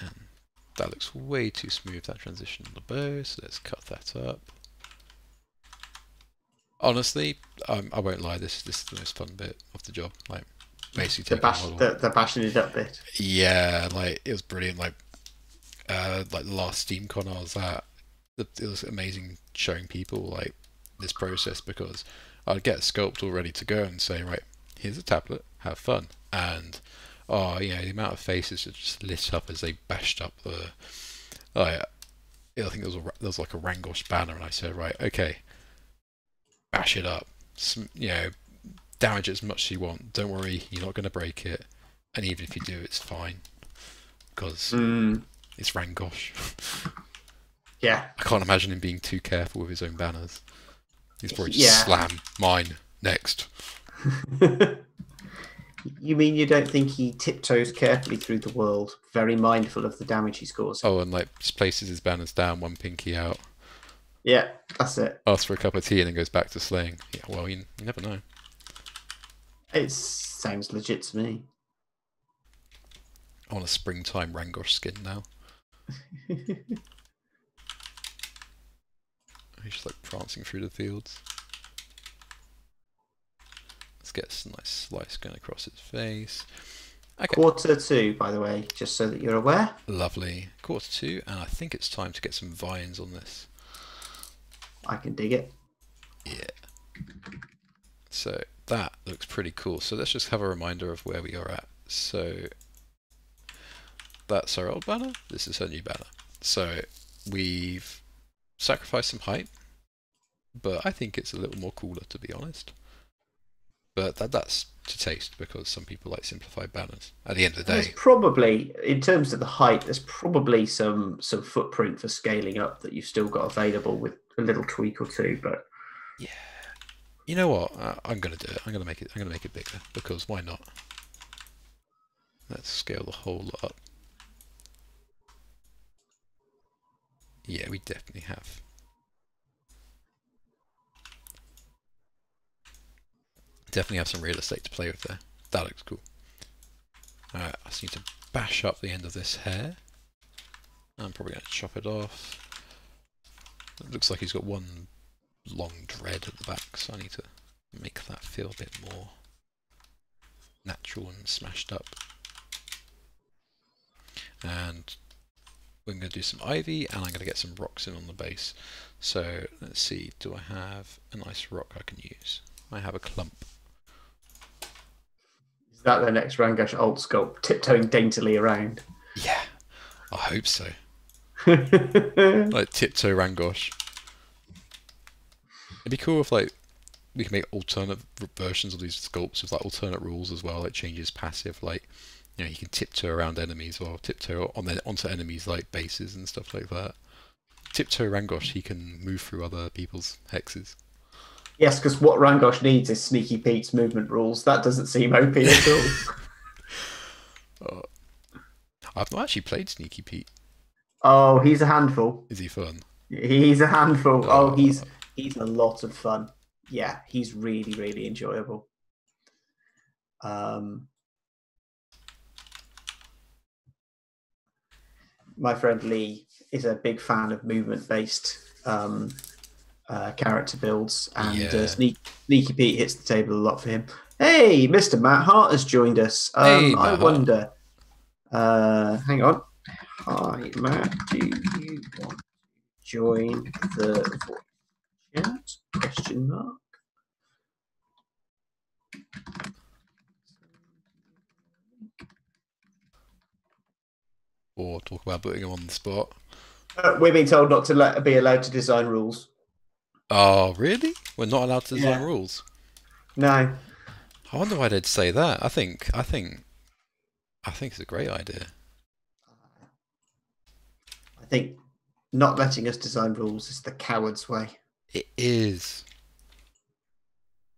And that looks way too smooth, that transition on the bow, so let's cut that up. Honestly, um, I won't lie, this, this is the most fun bit of the job. Like, basically The bash, the, the bashing it up bit. Yeah, like it was brilliant. Like, uh, like the last SteamCon I was at, it was amazing showing people like this process because I'd get a sculpt all ready to go and say, right, here's a tablet, have fun. And oh, you know, the amount of faces that just lit up as they bashed up the. Oh, yeah. I think there was a there was like a Rangosh banner, and I said, right, okay, bash it up, you know, damage it as much as you want. Don't worry, you're not going to break it, and even if you do, it's fine because Mm, it's Rangosh. yeah. I can't imagine him being too careful with his own banners. He's probably just Yeah. slam mine next. you mean you don't think he tiptoes carefully through the world, very mindful of the damage he scores? Oh, and like just places his banners down, one pinky out, Yeah, that's it. asks for a cup of tea, and then goes back to slaying. Yeah, well, you, you never know. It sounds legit to me. I want a springtime Rangosh skin now. He's just like prancing through the fields. Let's get a nice slice going across his face. Okay, Quarter two, by the way, just so that you're aware. lovely. Quarter two, and I think it's time to get some vines on this. I can dig it. Yeah. So that looks pretty cool. So let's just have a reminder of where we are at. So that's our old banner. This is our new banner. So we've sacrificed some height, but I think it's a little more cooler to be honest. But that that's to taste because some people like simplified banners. At the end of the day, There's probably, in terms of the height, there's probably some some footprint for scaling up that you've still got available with a little tweak or two. But yeah. you know what? Uh, I'm gonna do it. I'm gonna make it. I'm gonna make it bigger because why not? Let's scale the whole lot up. Yeah, we definitely have. Definitely have some real estate to play with there. That looks cool. Alright, I just need to bash up the end of this hair. I'm probably going to chop it off. It looks like he's got one long dread at the back, so I need to make that feel a bit more natural and smashed up. And we're going to do some ivy, and I'm going to get some rocks in on the base. So let's see, do I have a nice rock I can use? I have a clump. is that the next Rangosh old sculpt, tiptoeing daintily around? Yeah, I hope so. Like tiptoe Rangosh. It'd be cool if like we can make alternate versions of these sculpts with like alternate rules as well, like changes passive, like you know you can tiptoe around enemies or tiptoe on their, onto enemies like bases and stuff like that. Tiptoe Rangosh, he can move through other people's hexes. yes, because what Rangosh needs is Sneaky Pete's movement rules. That doesn't seem OP at all. Uh, I've not actually played Sneaky Pete. Oh, he's a handful. Is he fun? He's a handful. Oh, Oh. he's he's a lot of fun. Yeah, he's really really enjoyable. Um, my friend Lee is a big fan of movement based um, uh, character builds, and Yeah. uh, Sneak, Sneaky Pete hits the table a lot for him. Hey, Mr. Matt Hart has joined us. Um, Hey, I wonder. Uh, hang on. Hi, Matt. Do you want to join the voice chat? Question mark. Or talk about putting him on the spot. Uh, we're being told not to let, be allowed to design rules. Oh, really? We're not allowed to design Yeah. rules. No. I wonder why they'd say that. I think, I think, I think it's a great idea. I think not letting us design rules is the coward's way. It is.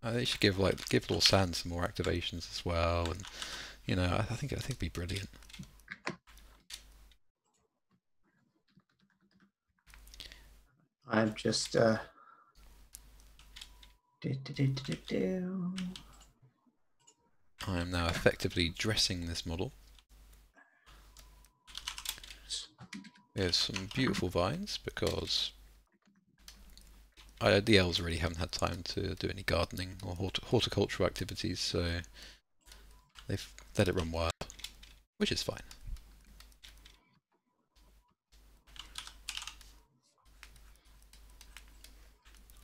Uh, they should give like give Lorsann some more activations as well, and you know I, I think I think it'd be brilliant. I'm just. Uh... do, do, do, do, do, do. I am now effectively dressing this model. There's some beautiful vines because I, the elves really haven't had time to do any gardening or hort- horticultural activities, so they've let it run wild, which is fine.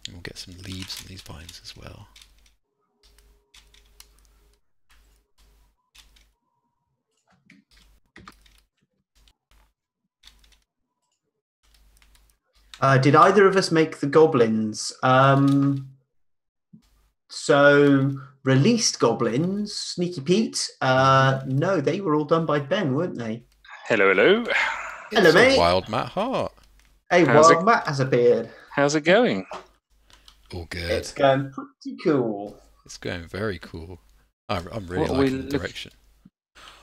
And We'll get some leaves on these vines as well. Uh, did either of us make the goblins? Um, so released goblins, Sneaky Pete. Uh, no, they were all done by Ben, weren't they? Hello, hello. Hello, It's a mate. Wild Matt Hart. Hey, How's Wild it- Matt has appeared. How's it going? All good. It's going pretty cool. It's going very cool. I'm, I'm really What liking the look- direction.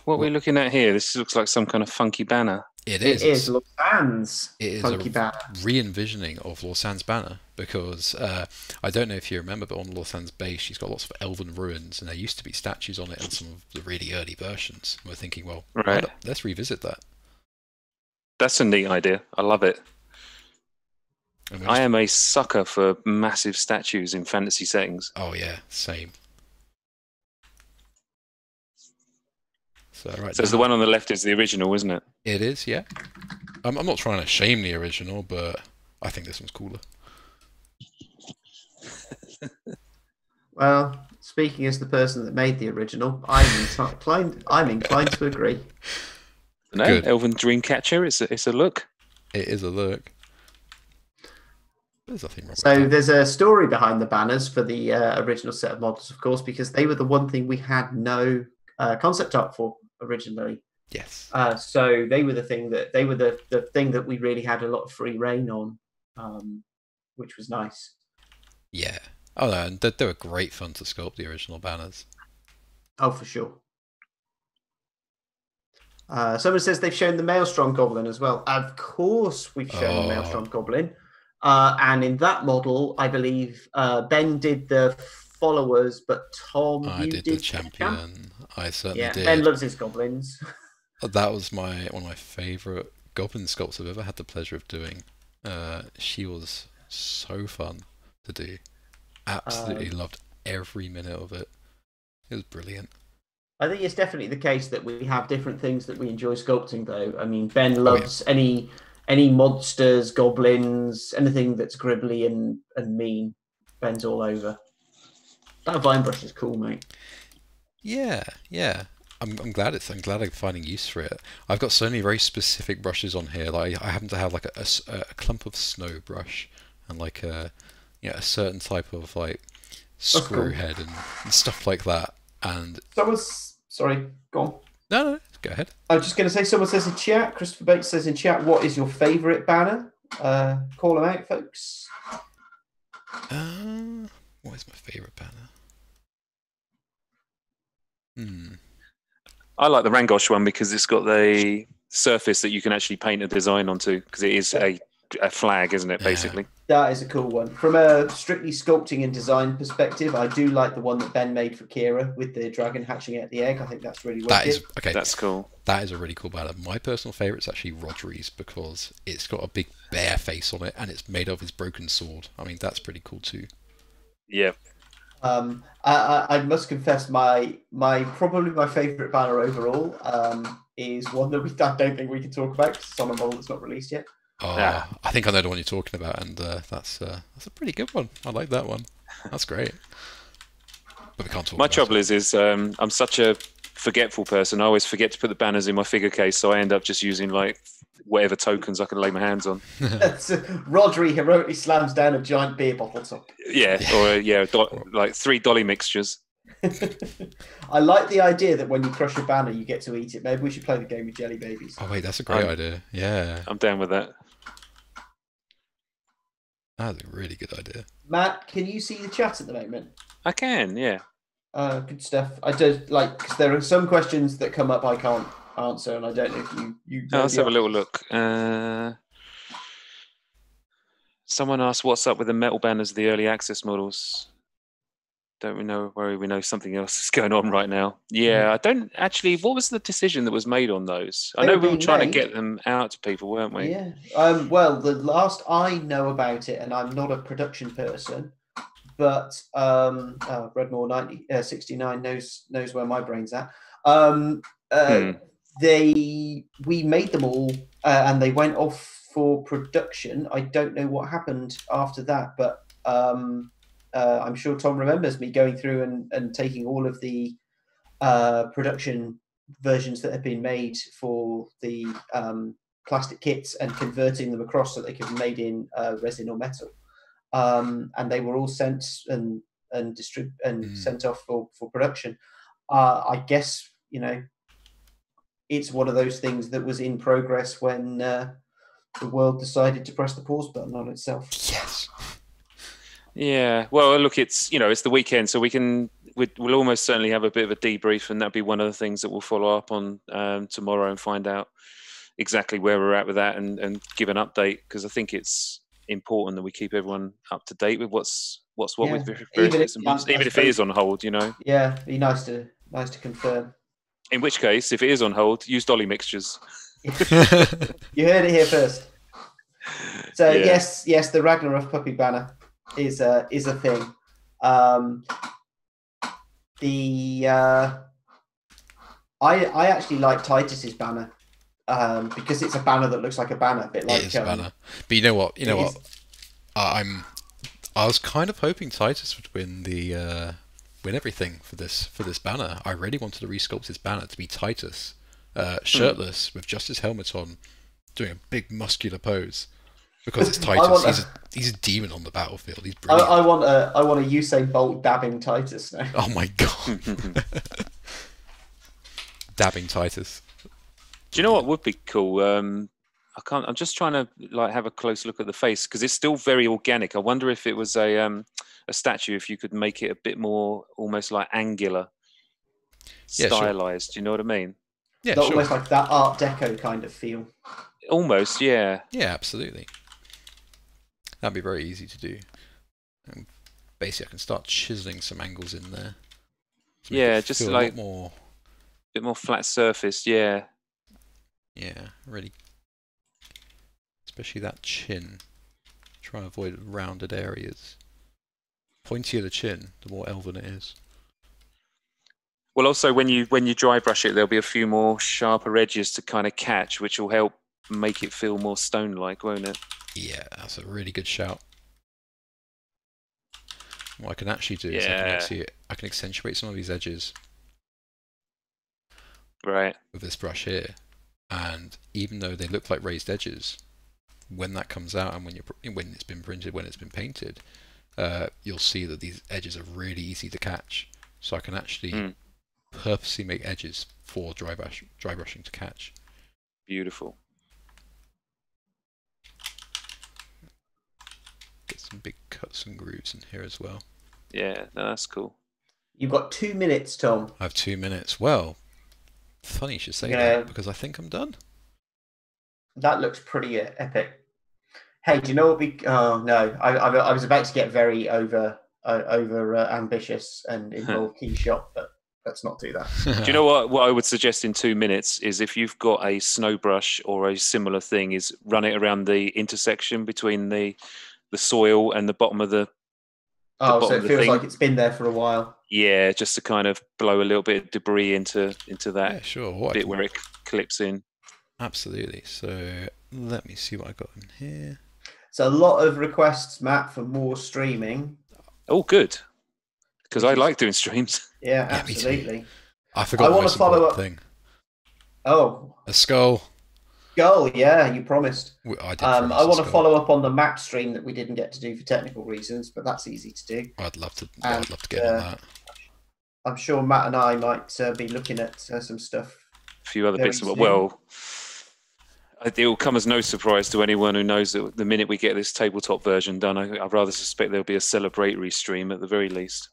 What are we looking at here? This looks like some kind of funky banner. It It is. is Los Angeles. It is Funky a banner. re-envisioning of Lorsann's banner because uh, I don't know if you remember, but on Lorsann's base, she's got lots of elven ruins, and there used to be statues on it in some of the really early versions. And we're thinking, well, Right. not- let's revisit that. That's a neat idea. I love it. I am a sucker for massive statues in fantasy settings. Oh yeah, same. So right, So the one on the left is the original, isn't it? it is, yeah. I'm, I'm not trying to shame the original, but I think this one's cooler. Well, speaking as the person that made the original, I'm inclined. I'm inclined to agree. No, Good. Elven Dreamcatcher. It's a, it's a look. It is a look. There's nothing wrong So with that. there's a story behind the banners for the uh, original set of models, of course, because they were the one thing we had no uh, concept art for originally. Yes. Uh, so they were the thing that they were the, the thing that we really had a lot of free reign on, um, which was nice. Yeah. Oh no, and they, they were great fun to sculpt the original banners. Oh, for sure. Uh, someone says they've shown the Maelstrom Goblin as well. Of course, we've shown Oh. the Maelstrom Goblin. Uh, and in that model, I believe uh, Ben did the followers, but Tom, I you did, did the champion. I certainly Yeah, did. Ben loves his goblins. That was my one of my favourite goblin sculpts I've ever had the pleasure of doing. Uh, she was so fun to do. Absolutely Um, loved every minute of it. It was brilliant. I think it's definitely the case that we have different things that we enjoy sculpting, though. I mean, Ben Oh, yeah. loves any any monsters, goblins, anything that's gribbly and, and mean. Ben's all over. That vine brush is cool, mate. Yeah, yeah. I'm, I'm glad it's. I'm glad I'm finding use for it. I've got so many very specific brushes on here. Like I happen to have like a clump of snow brush and like a you know, a certain type of like cool. screw head and, and stuff like that. And Someone's sorry, go on. no, no, go ahead. I was just going to say, someone says in chat, Christopher Bates says in chat, what is your favourite banner? Uh, call them out, folks. Uh, what is my favourite banner? Hmm. I like the Rangosh one because it's got the surface that you can actually paint a design onto because it is a, a flag, isn't it? Yeah. Basically. That is a cool one. From a strictly sculpting and design perspective, I do like the one that Ben made for Keera with the dragon hatching out the egg. I think that's really That wicked. is okay. That's cool. That is a really cool banner. My personal favourite is actually Rhodri's because it's got a big bear face on it and it's made of his broken sword. I mean, that's pretty cool too. Yeah. Um, I, I, I must confess, my my probably my favourite banner overall um, is one that we I don't think we can talk about 'cause it's on a model that's not released yet. Oh, Yeah. I think I know the one you're talking about, and uh, that's uh, that's a pretty good one. I like that one. That's great. But we can't talk. My about trouble it. is, is um, I'm such a forgetful person. I always forget to put the banners in my figure case, so I end up just using like whatever tokens I can lay my hands on. That's, Rhodri heroically slams down a giant beer bottle top. Yeah, or uh, yeah, do- like three dolly mixtures. I like the idea that when you crush a banner, you get to eat it. Maybe we should play the game with jelly babies. Oh wait, that's a great I'm- idea. Yeah, I'm down with that. that's a really good idea. Matt, can you see the chat at the moment? I can, yeah. Uh, good stuff. I don't like because there are some questions that come up I can't answer, and I don't know if you you. Oh, know let's have a little look. Uh, someone asked, "What's up with the metal banners of the early access models?" Don't we know? Worry, we know something else is going on right now. Yeah, I don't actually. What was the decision that was made on those? I know we were trying made. to get them out to people, weren't we? Yeah. Um, well, the last I know about it, and I'm not a production person, but um, uh, Redmore 90, uh, 69 knows knows where my brain's at. Um, uh, Hmm. They we made them all, uh, and they went off for production. I don't know what happened after that, but um, uh, I'm sure Tom remembers me going through and, and taking all of the uh, production versions that have been made for the um, plastic kits and converting them across so they could be made in uh, resin or metal. Um, and they were all sent and and distrib- and Mm. sent off for for production. Uh, I guess you know it's one of those things that was in progress when uh, the world decided to press the pause button on itself. Yes. Yeah. Well, look, it's you know it's the weekend, so we can we, we'll almost certainly have a bit of a debrief, and that'll be one of the things that we'll follow up on um, tomorrow and find out exactly where we're at with that and, and give an update because I think it's important that we keep everyone up to date with what's what's what with Yeah. various Even bits if- and bobs, I- I even if it suppose- is on hold, you know. Yeah, be nice to nice to confirm. In which case, if it is on hold, use dolly mixtures. You heard it here first. So Yeah. yes, yes, the Ragnarok puppy banner is a is a thing. Um, the uh, I I actually like Titus's banner um, because it's a banner that looks like a banner, a bit like it is a um, banner. But you know what? You know it what? I- I'm. I was kind of hoping Titus would win the uh, win everything for this for this banner. I really wanted to resculpt his banner to be Titus, uh, Hmm. shirtless with just his helmet on, doing a big muscular pose. Because it's Titus, he's a- a he's a demon on the battlefield. He's I, brilliant. I want a I want a Usain Bolt dabbing Titus now. Oh my god, dabbing Titus. Do you know what would be cool? Um, I can't. I'm just trying to like have a close look at the face because it's still very organic. I wonder if it was a um, a statue, if you could make it a bit more almost like angular, Yeah, sure. stylized. Do you know what I mean? Yeah, sure. almost like that Art Deco kind of feel. Almost, yeah. Yeah, absolutely. That'd be very easy to do. And basically, I can start chiseling some angles in there. Yeah, just feel a lot like- more. bit more flat surface. Yeah, Yeah, really. Especially that chin. Try and avoid rounded areas. Pointier the chin, the more elven it is. Well, also when you when you dry brush it, there'll be a few more sharper edges to kind of catch, which will help make it feel more stone-like, won't it? Yeah, that's a really good shout. What I can actually do is I can actually I can accentuate some of these edges Right. with this brush here, and even though they look like raised edges, when that comes out and when you when it's been printed, when it's been painted, uh, you'll see that these edges are really easy to catch. So I can actually Mm. purposely make edges for dry brush dry brushing to catch. Beautiful. Get some big cuts and grooves in here as well. Yeah, no, that's cool. You've got two minutes, Tom. I have two minutes. Well, funny you should say Yeah. that because I think I'm done. That looks pretty uh, epic. Hey, do you know what we? Oh no, I, I, I was about to get very over uh, over uh, ambitious and involve Keyshot, but let's not do that. Do you know what? What I would suggest in two minutes is if you've got a snow brush or a similar thing, is run it around the intersection between the the soil and the bottom of the Oh, so it feels thing. like it's been there for a while. yeah, just to kind of blow a little bit of debris into into that yeah, sure. What bit where it clips in. Absolutely. So let me see what I got in here. So a lot of requests, Matt, for more streaming. Oh, good. Because I like doing streams. Yeah, Yeah, absolutely. I forgot I wanna follow up- thing. Oh, A skull. goal. Yeah, you promised. I, did. Um, promise I a want to follow up on the map stream that we didn't get to do for technical reasons, but that's easy to do. I'd love to. and, I'd love to get on uh, that. I'm sure Matt and I might uh, be looking at uh, some stuff. A few other bits. But soon. well, it will come as no surprise to anyone who knows that the minute we get this tabletop version done, I, I rather suspect there'll be a celebratory stream at the very least.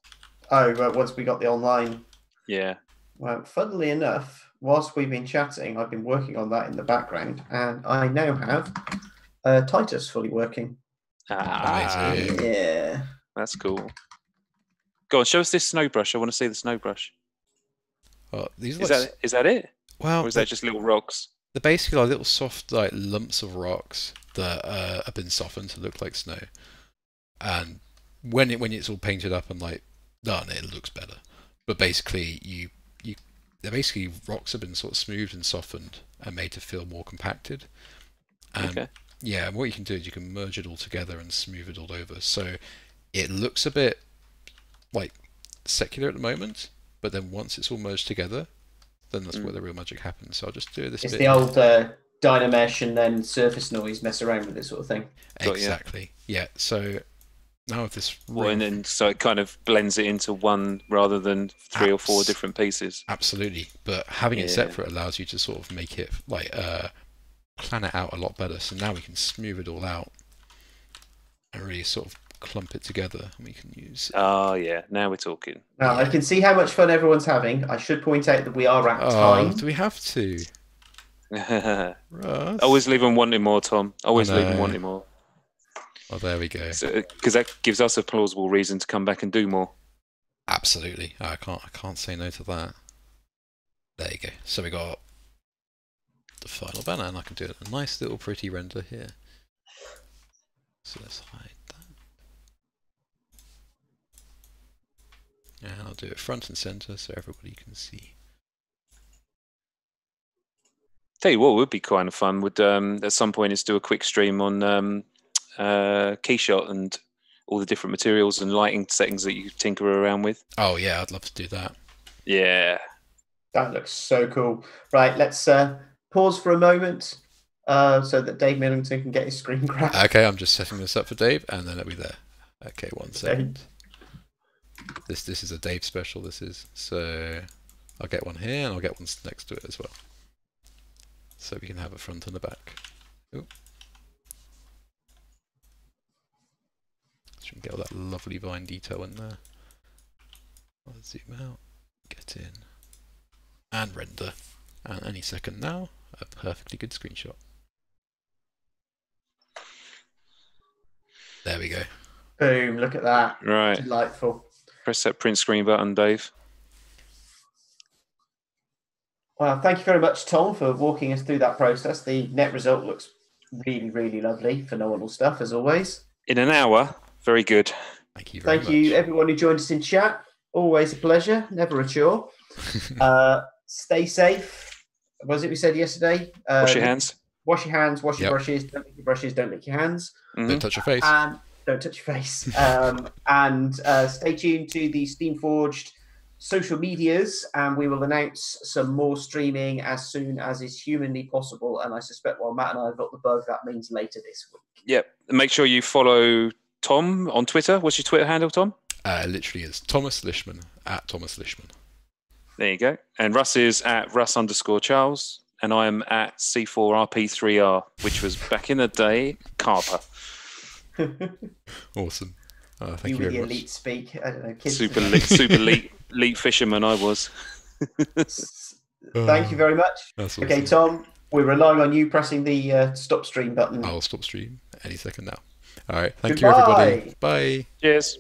Oh, right, once we got the online. Yeah. Well, funnily enough, whilst we've been chatting, I've been working on that in the background, and I now have uh, Titus fully working. Ah, Amazing. Yeah. that's cool. Go on, show us this snow brush. I want to see the snow brush. Well, these Is like, that is that it, well, or is that just little rocks? They're basically like little soft like lumps of rocks that uh, have been softened to look like snow. And when it when it's all painted up and like done, it looks better. But basically, you you they're basically rocks have been sort of smoothed and softened and made to feel more compacted. And Okay. Yeah, and what you can do is you can merge it all together and smooth it all over. So it looks a bit like secular at the moment, but then once it's all merged together, then that's Mm. where the real magic happens. So I'll just do this It's bit. the old uh, Dynamesh and then surface noise mess around with it sort of thing. Exactly. Yeah. So now with this Well, and then so it kind of blends it into one rather than three or four different pieces. Absolutely, but having it separate allows you to sort of make it like uh, plan it out a lot better. So now we can smooth it all out and really sort of clump it together, and we can use. Oh yeah, now we're talking. Now I can see how much fun everyone's having. I should point out that we are at Oh, time. do we have to? Russ? Always leave them wanting more, Tom. Always leave them wanting more, Oh, there we go. because uh, that gives us a plausible reason to come back and do more. Absolutely. I can't. I can't say no to that. There you go. So we got the final banner, and I can do a nice little pretty render here. So let's hide that. And I'll do it front and center so everybody can see. Tell you what would be kind of fun would um, at some point is do a quick stream on um, uh, Keyshot and all the different materials and lighting settings that you tinker around with. Oh yeah, I'd love to do that. Yeah. That looks so cool. Right, let's uh, pause for a moment uh, so that Dave Millington can get his screen grab. Okay, I'm just setting this up for Dave, and then it'll be there. Okay, one second. This this is a Dave special. This is so. I'll get one here, and I'll get one next to it as well. So we can have a front and a back. Ooh. So we can get all that lovely vine detail in there. I'll zoom out, get in, and render. And any second now, a perfectly good screenshot. There we go. Boom, look at that. Right. Delightful. Press that print screen button, Dave. Well, thank you very much, Tom, for walking us through that process. The net result looks really, really lovely. Phenomenal stuff, as always. In an hour. Very good. Thank you very Thank you, everyone who joined us in chat. Always a pleasure, never a chore. Uh, stay safe. Was it we said yesterday? Uh, Wash your hands. Wash your hands, wash your Yep. brushes, don't lick your brushes, don't lick your hands. Mhm. Don't touch your face. and don't touch your face. Um, and uh, stay tuned to the Steamforged social medias, and we will announce some more streaming as soon as is humanly possible. And I suspect while Matt and I have got the bug, that means later this week. Yep. Make sure you follow Tom on Twitter. What's your Twitter handle, Tom? Uh, literally is Thomas Lishman at Thomas Lishman. There you go. And Russ is at Russ underscore Charles. And I am at C4RP3R, which was back in the day, Carper. Awesome. Uh, thank you you, with the very much. elite speak. I don't know, kids. Super elite, super elite, elite fisherman I was. Thank you very much. That's Okay. Tom, we're relying on you pressing the uh, stop stream button. I'll stop stream any second now. All right. Thank you, everybody. Bye. Cheers.